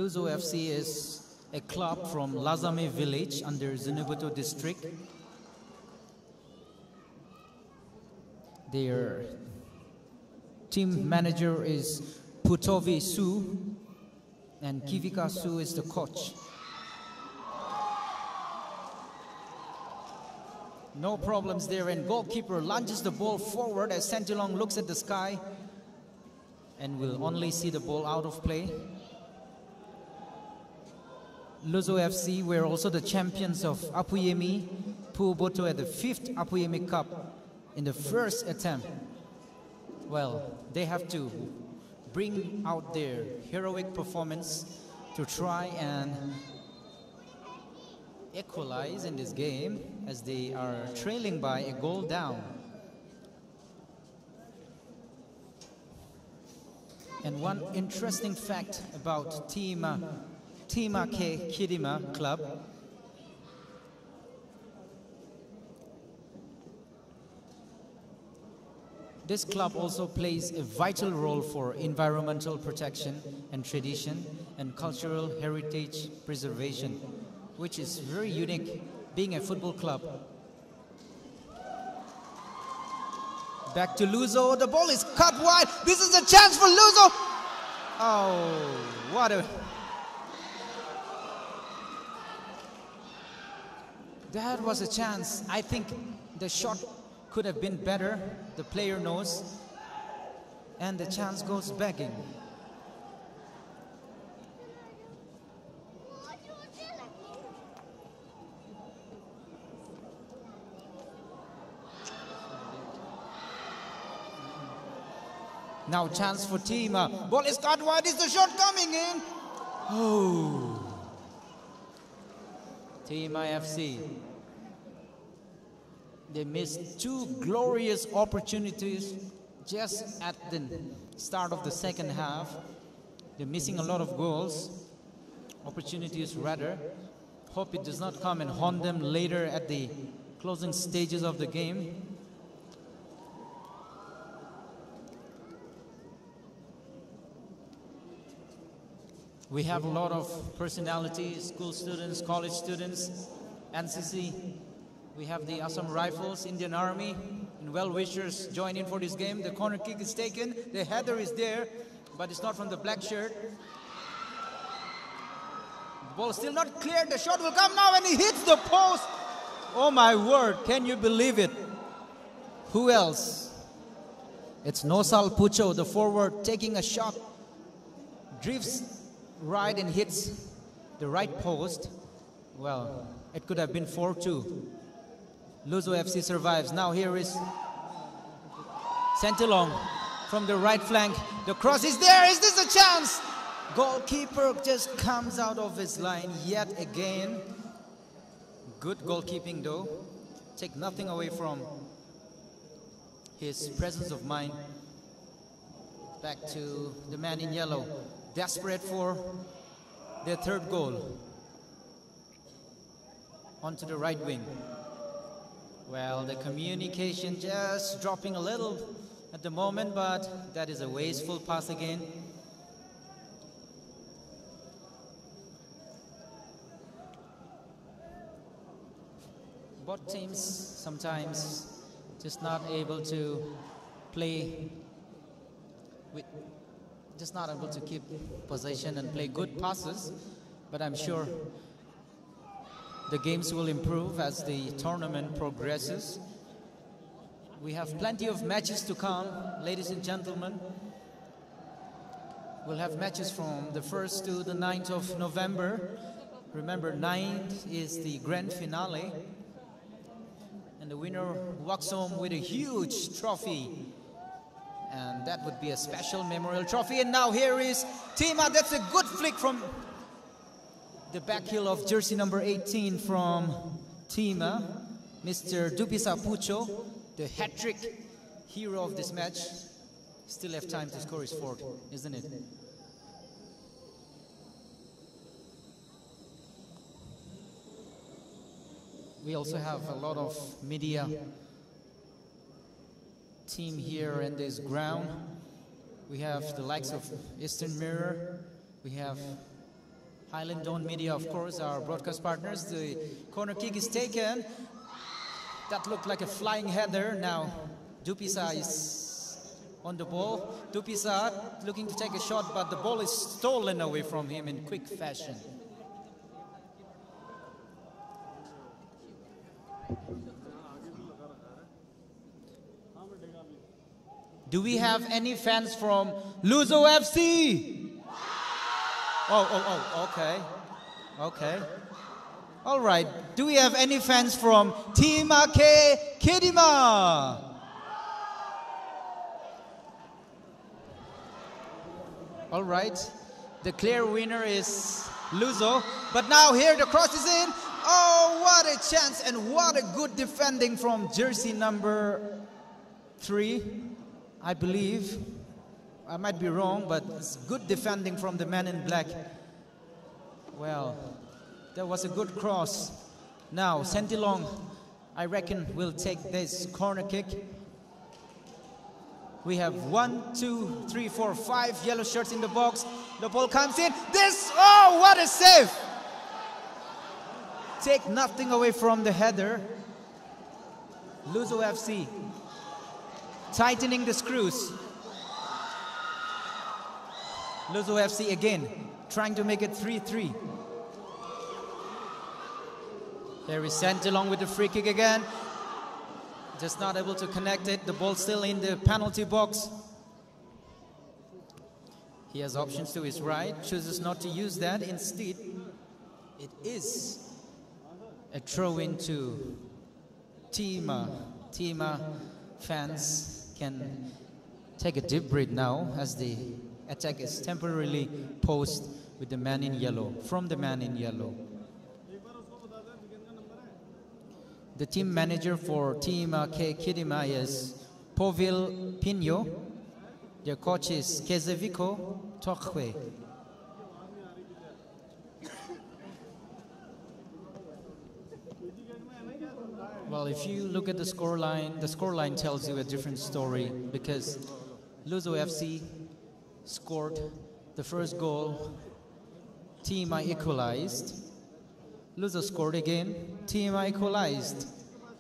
Luzo FC is a club from Lazame village under Zunheboto district. Their team manager is Putovi Su and Kivika Su is the coach. No problems there and goalkeeper lunges the ball forward as Santilong looks at the sky and will only see the ball out of play. Luzo FC were also the champions of Apuyemi Puoboto at the fifth Apuyemi Cup in the first attempt. Well, they have to bring out their heroic performance to try and equalize in this game as they are trailing by a goal down. And one interesting fact about Team uh, uh, Team K Club This club also plays a vital role for environmental protection and tradition and cultural heritage preservation, which is very unique being a football club. Back to Luzo, the ball is cut wide. This is a chance for Luzo. Oh, what a. That was a chance. I think the shot could have been better. The player knows. And the chance goes begging. Now chance for Tima. Ball is cut wide. Is the shot coming in? Oh. Tima FC. They missed two glorious opportunities just at the start of the second half. They're missing a lot of goals, opportunities rather. Hope it does not come and haunt them later at the closing stages of the game. We have a lot of personalities, school students, college students, NCC. We have the Assam Rifles, Indian Army, and well-wishers join in for this game. The corner kick is taken. The header is there, but it's not from the black shirt. The ball is still not clear. The shot will come now, and he hits the post. Oh my word! Can you believe it? Who else? It's Nosal Pucho, the forward, taking a shot. Drifts right and hits the right post. Well, it could have been 4-2. Luzo FC survives. Now here is Santilong from the right flank. The cross is there. Is this a chance? Goalkeeper just comes out of his line yet again. Good goalkeeping though. Take nothing away from his presence of mind. Back to the man in yellow desperate for their third goal. Onto the right wing. Well, the communication just dropping a little at the moment, but that is a wasteful pass again. Both teams sometimes just not able to play with just not able to keep possession and play good passes, but I'm sure the games will improve as the tournament progresses. We have plenty of matches to come, ladies and gentlemen. We'll have matches from the 1st to the 9th of November. Remember, 9th is the grand finale. And the winner walks home with a huge trophy. And that would be a special memorial trophy. And now here is Tima. That's a good flick from the back heel of jersey number 18 from Tima. Mr. Dupisa Pucho, the hat-trick hero of this match. Still have time to score his fourth, isn't it? We also have a lot of media team here in this ground. We have the likes of Eastern Mirror. We have Highland Dawn Media, of course, our broadcast partners. The corner kick is taken. That looked like a flying header. Now, Dupisa is on the ball. Dupisa looking to take a shot, but the ball is stolen away from him in quick fashion. Do we have any fans from Luzo FC? Oh, oh, oh, okay. Okay. All right. Do we have any fans from Team K Kidima? All right. The clear winner is Luzo. But now here the cross is in. Oh, what a chance and what a good defending from jersey number three, I believe. I might be wrong, but it's good defending from the man in black. Well, that was a good cross. Now, Sentilong, I reckon, will take this corner kick. We have one, two, three, four, five yellow shirts in the box. The ball comes in. This, oh, what a save! Take nothing away from the header. Luzo FC tightening the screws. Luzo FC again trying to make it 3-3. There is Sentilong with the free kick again. Just not able to connect it. The ball still in the penalty box. He has options to his right, chooses not to use that. Instead, it is a throw into Tima. Tima fans can take a deep breath now as the attack is temporarily paused with the man in yellow, from the man in yellow. The team manager for Team uh, K Kidima is Povil Pino. Their coach is Kezevico Tokwe. Well, if you look at the scoreline, the scoreline tells you a different story because Luzo FC scored the first goal. Tima equalized. Luzo scored again. Tima equalized.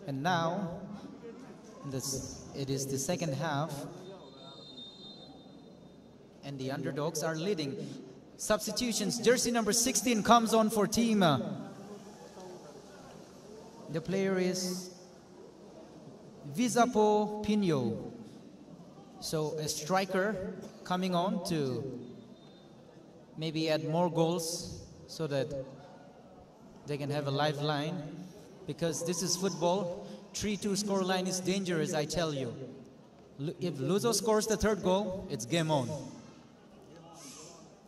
And now, this, it is the second half. And the underdogs are leading. Substitutions. Jersey number 16 comes on for Tima. The player is Visapo Pino. So a striker coming on to maybe add more goals so that they can have a lifeline. Because this is football. 3-2 scoreline is dangerous, I tell you. If Luzo scores the third goal, it's game on.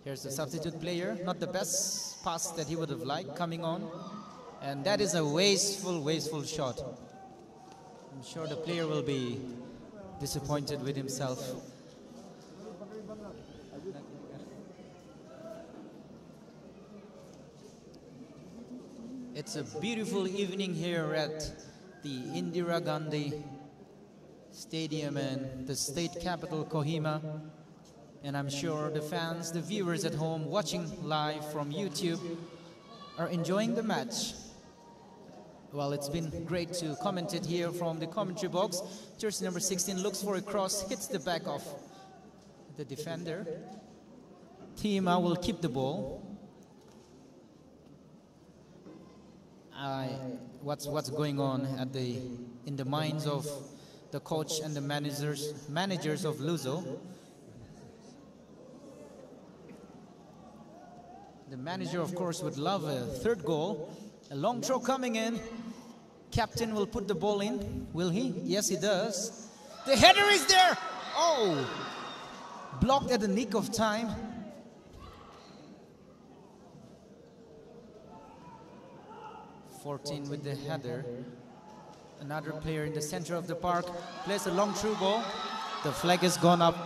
Here's the substitute player. Not the best pass that he would have liked coming on. And that is a wasteful, wasteful shot. I'm sure the player will be disappointed with himself. It's a beautiful evening here at the Indira Gandhi Stadium in the state capital, Kohima. And I'm sure the fans, the viewers at home watching live from YouTube are enjoying the match. Well, it's been great to comment it here from the commentary box. Jersey number 16 looks for a cross, hits the back of the defender. Tima will keep the ball. I, what's what's going on at the in the minds of the coach and the managers managers of Luzo? The manager, of course, would love a third goal. A long throw coming in. Captain will put the ball in. Will he? Yes, he does. The header is there. Oh, blocked at the nick of time. Fourteen with the header. Another player in the center of the park plays a long through ball. The flag has gone up.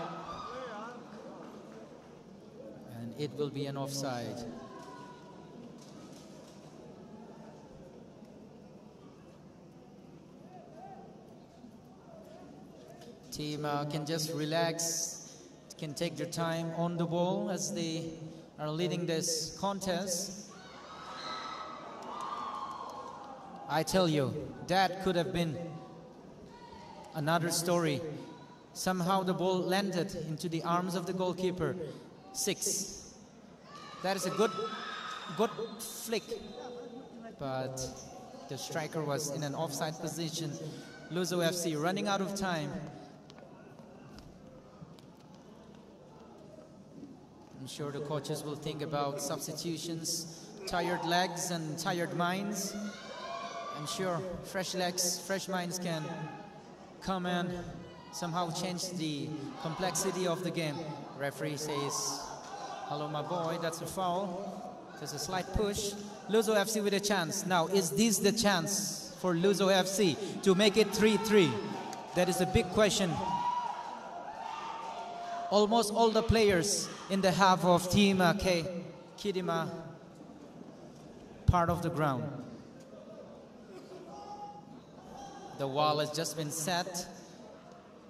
And it will be an offside. Team uh, can just relax, can take their time on the ball as they are leading this contest. I tell you, that could have been another story. Somehow the ball landed into the arms of the goalkeeper. Six. That is a good, good flick. But the striker was in an offside position. Luzo FC running out of time. I'm sure the coaches will think about substitutions, tired legs and tired minds. I'm sure fresh legs, fresh minds can come and somehow change the complexity of the game. Referee says, hello my boy, that's a foul. There's a slight push. Luzo FC with a chance. Now, is this the chance for Luzo FC to make it 3-3? That is a big question. Almost all the players in the half of Team uh, K, Kidima, part of the ground. The wall has just been set.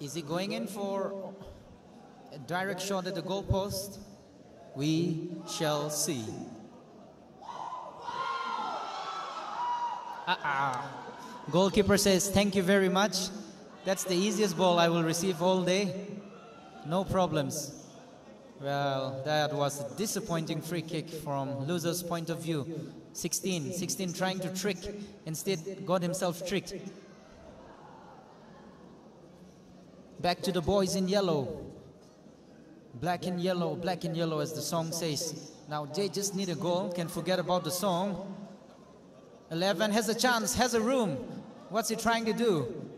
Is he going in for a direct shot at the goalpost? We shall see. Uh-uh. Goalkeeper says, thank you very much. That's the easiest ball I will receive all day. No problems. Well, that was a disappointing free kick from Luzo's point of view. 16, 16 trying to trick, instead got himself tricked. Back to the boys in yellow. Black and yellow, black and yellow as the song says. Now they just need a goal, can forget about the song. 11 has a chance, has a room. What's he trying to do?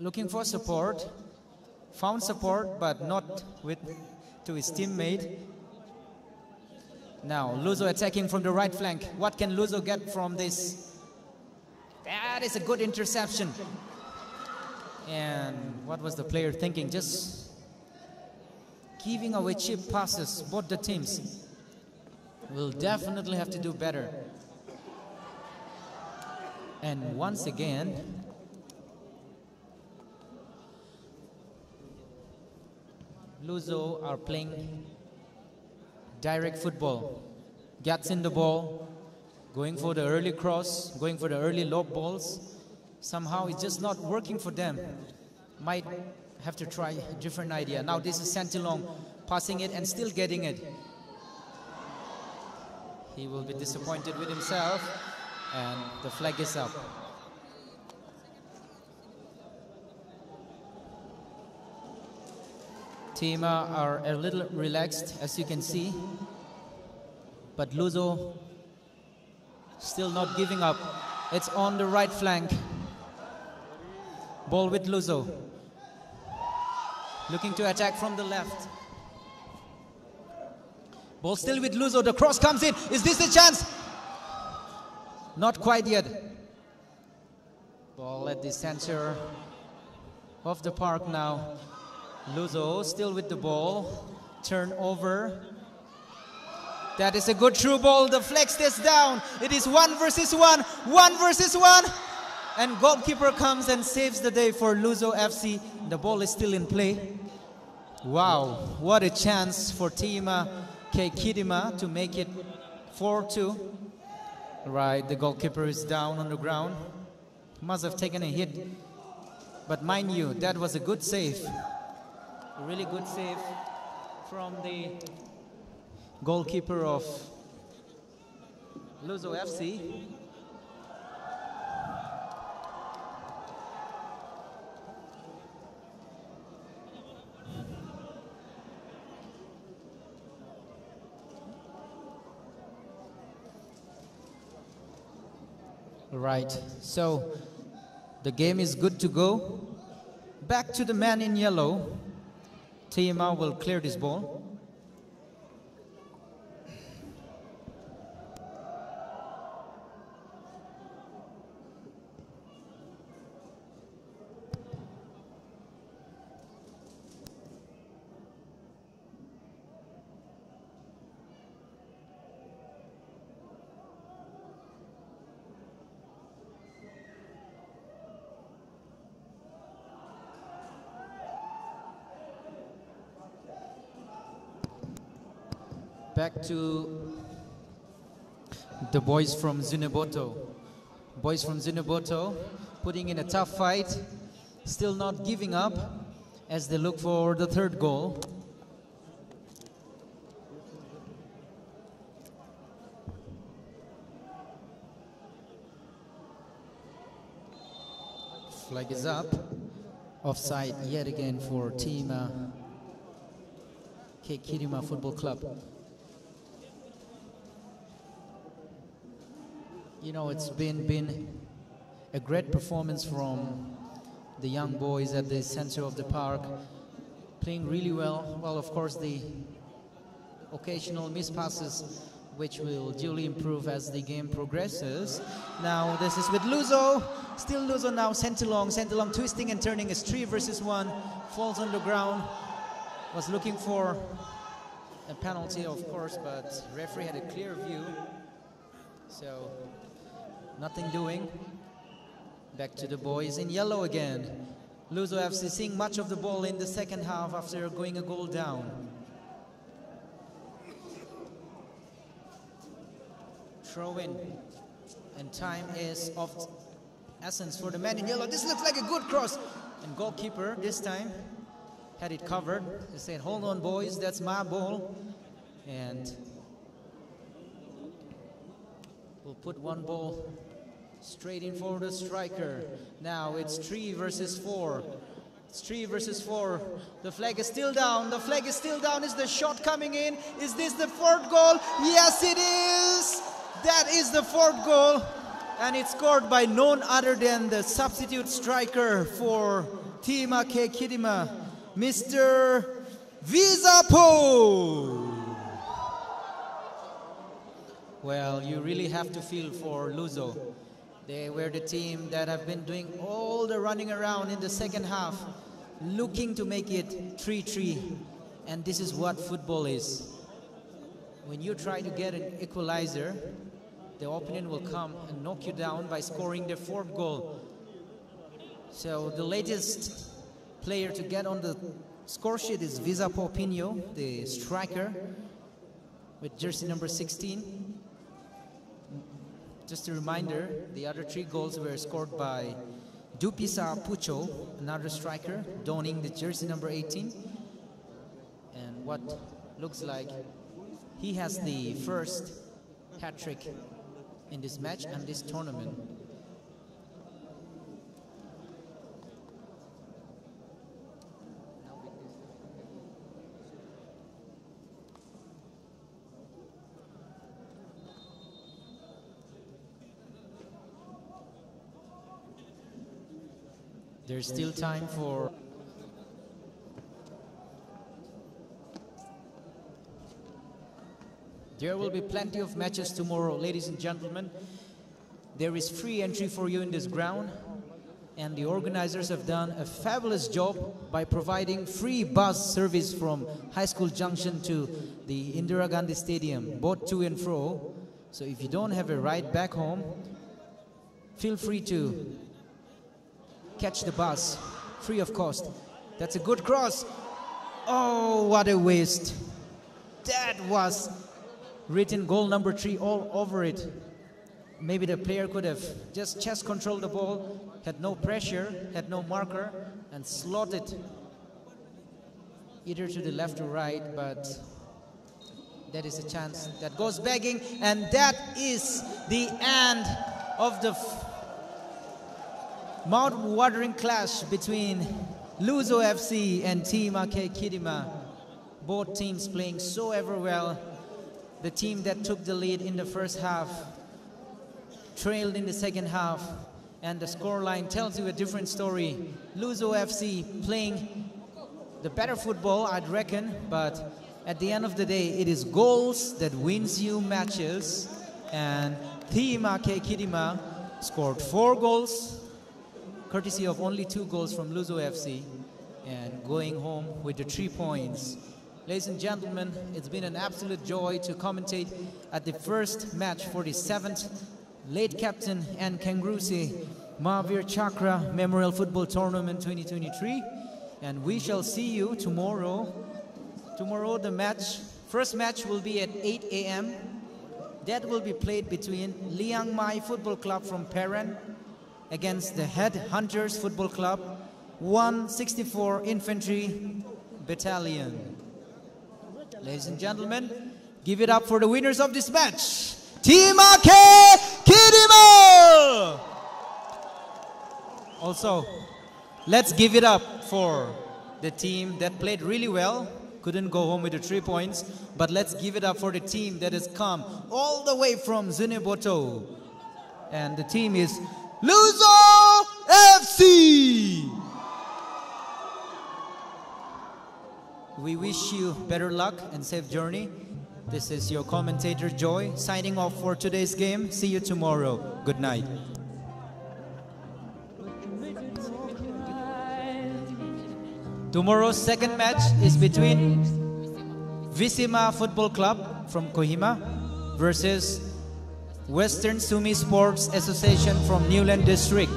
Looking for support. Found support, but not with to his teammate. Now, Luzo attacking from the right flank. What can Luzo get from this? That is a good interception. And what was the player thinking? Just giving away cheap passes, both the teams. Will definitely have to do better. And once again, Luzo are playing direct football. Gets in the ball, going for the early cross, going for the early lob balls. Somehow it's just not working for them. Might have to try a different idea. Now this is Sentilong passing it and still getting it. He will be disappointed with himself and the flag is up. Tima are a little relaxed as you can see. But Luzo still not giving up. It's on the right flank. Ball with Luzo. Looking to attack from the left. Ball still with Luzo. The cross comes in. Is this the chance? Not quite yet. Ball at the center of the park now. Luzo still with the ball. Turnover. That is a good true ball. The flag stays down. It is one versus one. One versus one. And goalkeeper comes and saves the day for Luzo FC. The ball is still in play. Wow, what a chance for Team uh, K Kidima to make it 4-2. Right, the goalkeeper is down on the ground. Must have taken a hit. But mind you, that was a good save. Really good save from the goalkeeper of Luzo FC. Right. So the game is good to go. Back to the man in yellow. Tima will clear this ball. Back to the boys from Zunheboto. Boys from Zunheboto putting in a tough fight, still not giving up as they look for the third goal. Flag is up. Offside yet again for team uh, Football Club. You know, it's been been a great performance from the young boys at the center of the park, playing really well. Well, of course, the occasional mispasses, which will duly improve as the game progresses. Now, this is with Luzo. Still Luzo now, Sentilong. Sentilong twisting and turning is three versus one. Falls on the ground. Was looking for a penalty, of course, but referee had a clear view. So, nothing doing. Back to the boys in yellow again. Luzo FC seeing much of the ball in the second half after going a goal down. Throw in. And time is of essence for the man in yellow. This looks like a good cross. And goalkeeper this time had it covered. He said, hold on boys, that's my ball. And we'll put one ball straight in for the striker. Now it's three versus four. It's three versus four. The flag is still down. The flag is still down. Is the shot coming in? Is this the fourth goal? Yes, it is. That is the fourth goal. And it's scored by none other than the substitute striker for Tima K. Kidima, Mr. Visapo. Well, you really have to feel for Luzo. They were the team that have been doing all the running around in the second half, looking to make it 3-3. And this is what football is. When you try to get an equalizer, the opponent will come and knock you down by scoring their fourth goal. So the latest player to get on the score sheet is Visapo Pino, the striker, with jersey number 16. Just a reminder, the other three goals were scored by Dupisa Pucho, another striker, donning the jersey number 18. And what looks like he has the first hat trick in this match and this tournament. There's still time for There will be plenty of matches tomorrow, ladies and gentlemen. There is free entry for you in this ground, and the organizers have done a fabulous job by providing free bus service from High School Junction to the Indira Gandhi Stadium, both to and fro. So if you don't have a ride back home, feel free to catch the bus free of cost. That's a good cross. Oh, what a waste. That was written goal number three all over it. Maybe the player could have just chest controlled the ball, had no pressure, had no marker, and slotted either to the left or right, but that is a chance that goes begging, and that is the end of the mouth-watering clash between Luzo FC and Team Ake Kidima. Both teams playing so ever well. The team that took the lead in the first half trailed in the second half, and the scoreline tells you a different story. Luzo FC playing the better football, I'd reckon, but at the end of the day, it is goals that wins you matches. And Tima K. Kidima scored four goals, courtesy of only two goals from Luzo FC, and going home with the three points. Ladies and gentlemen, it's been an absolute joy to commentate at the first match for the seventh late captain and Kenguruse Mahavir Chakra Memorial Football Tournament 2023. And we shall see you tomorrow. Tomorrow, the match, first match will be at 8 a.m. That will be played between Liangmai Football Club from Peren against the Head Hunters Football Club, 164 Infantry Battalion. Ladies and gentlemen, give it up for the winners of this match. Team Ake Kidima! Also, let's give it up for the team that played really well, couldn't go home with the three points, but let's give it up for the team that has come all the way from Zunheboto. And the team is Luzo FC! We wish you better luck and safe journey. This is your commentator Joy signing off for today's game. See you tomorrow. Good night. Tomorrow's second match is between Viswema Football Club from Kohima versus Western Sumi Sports Association from Niuland District.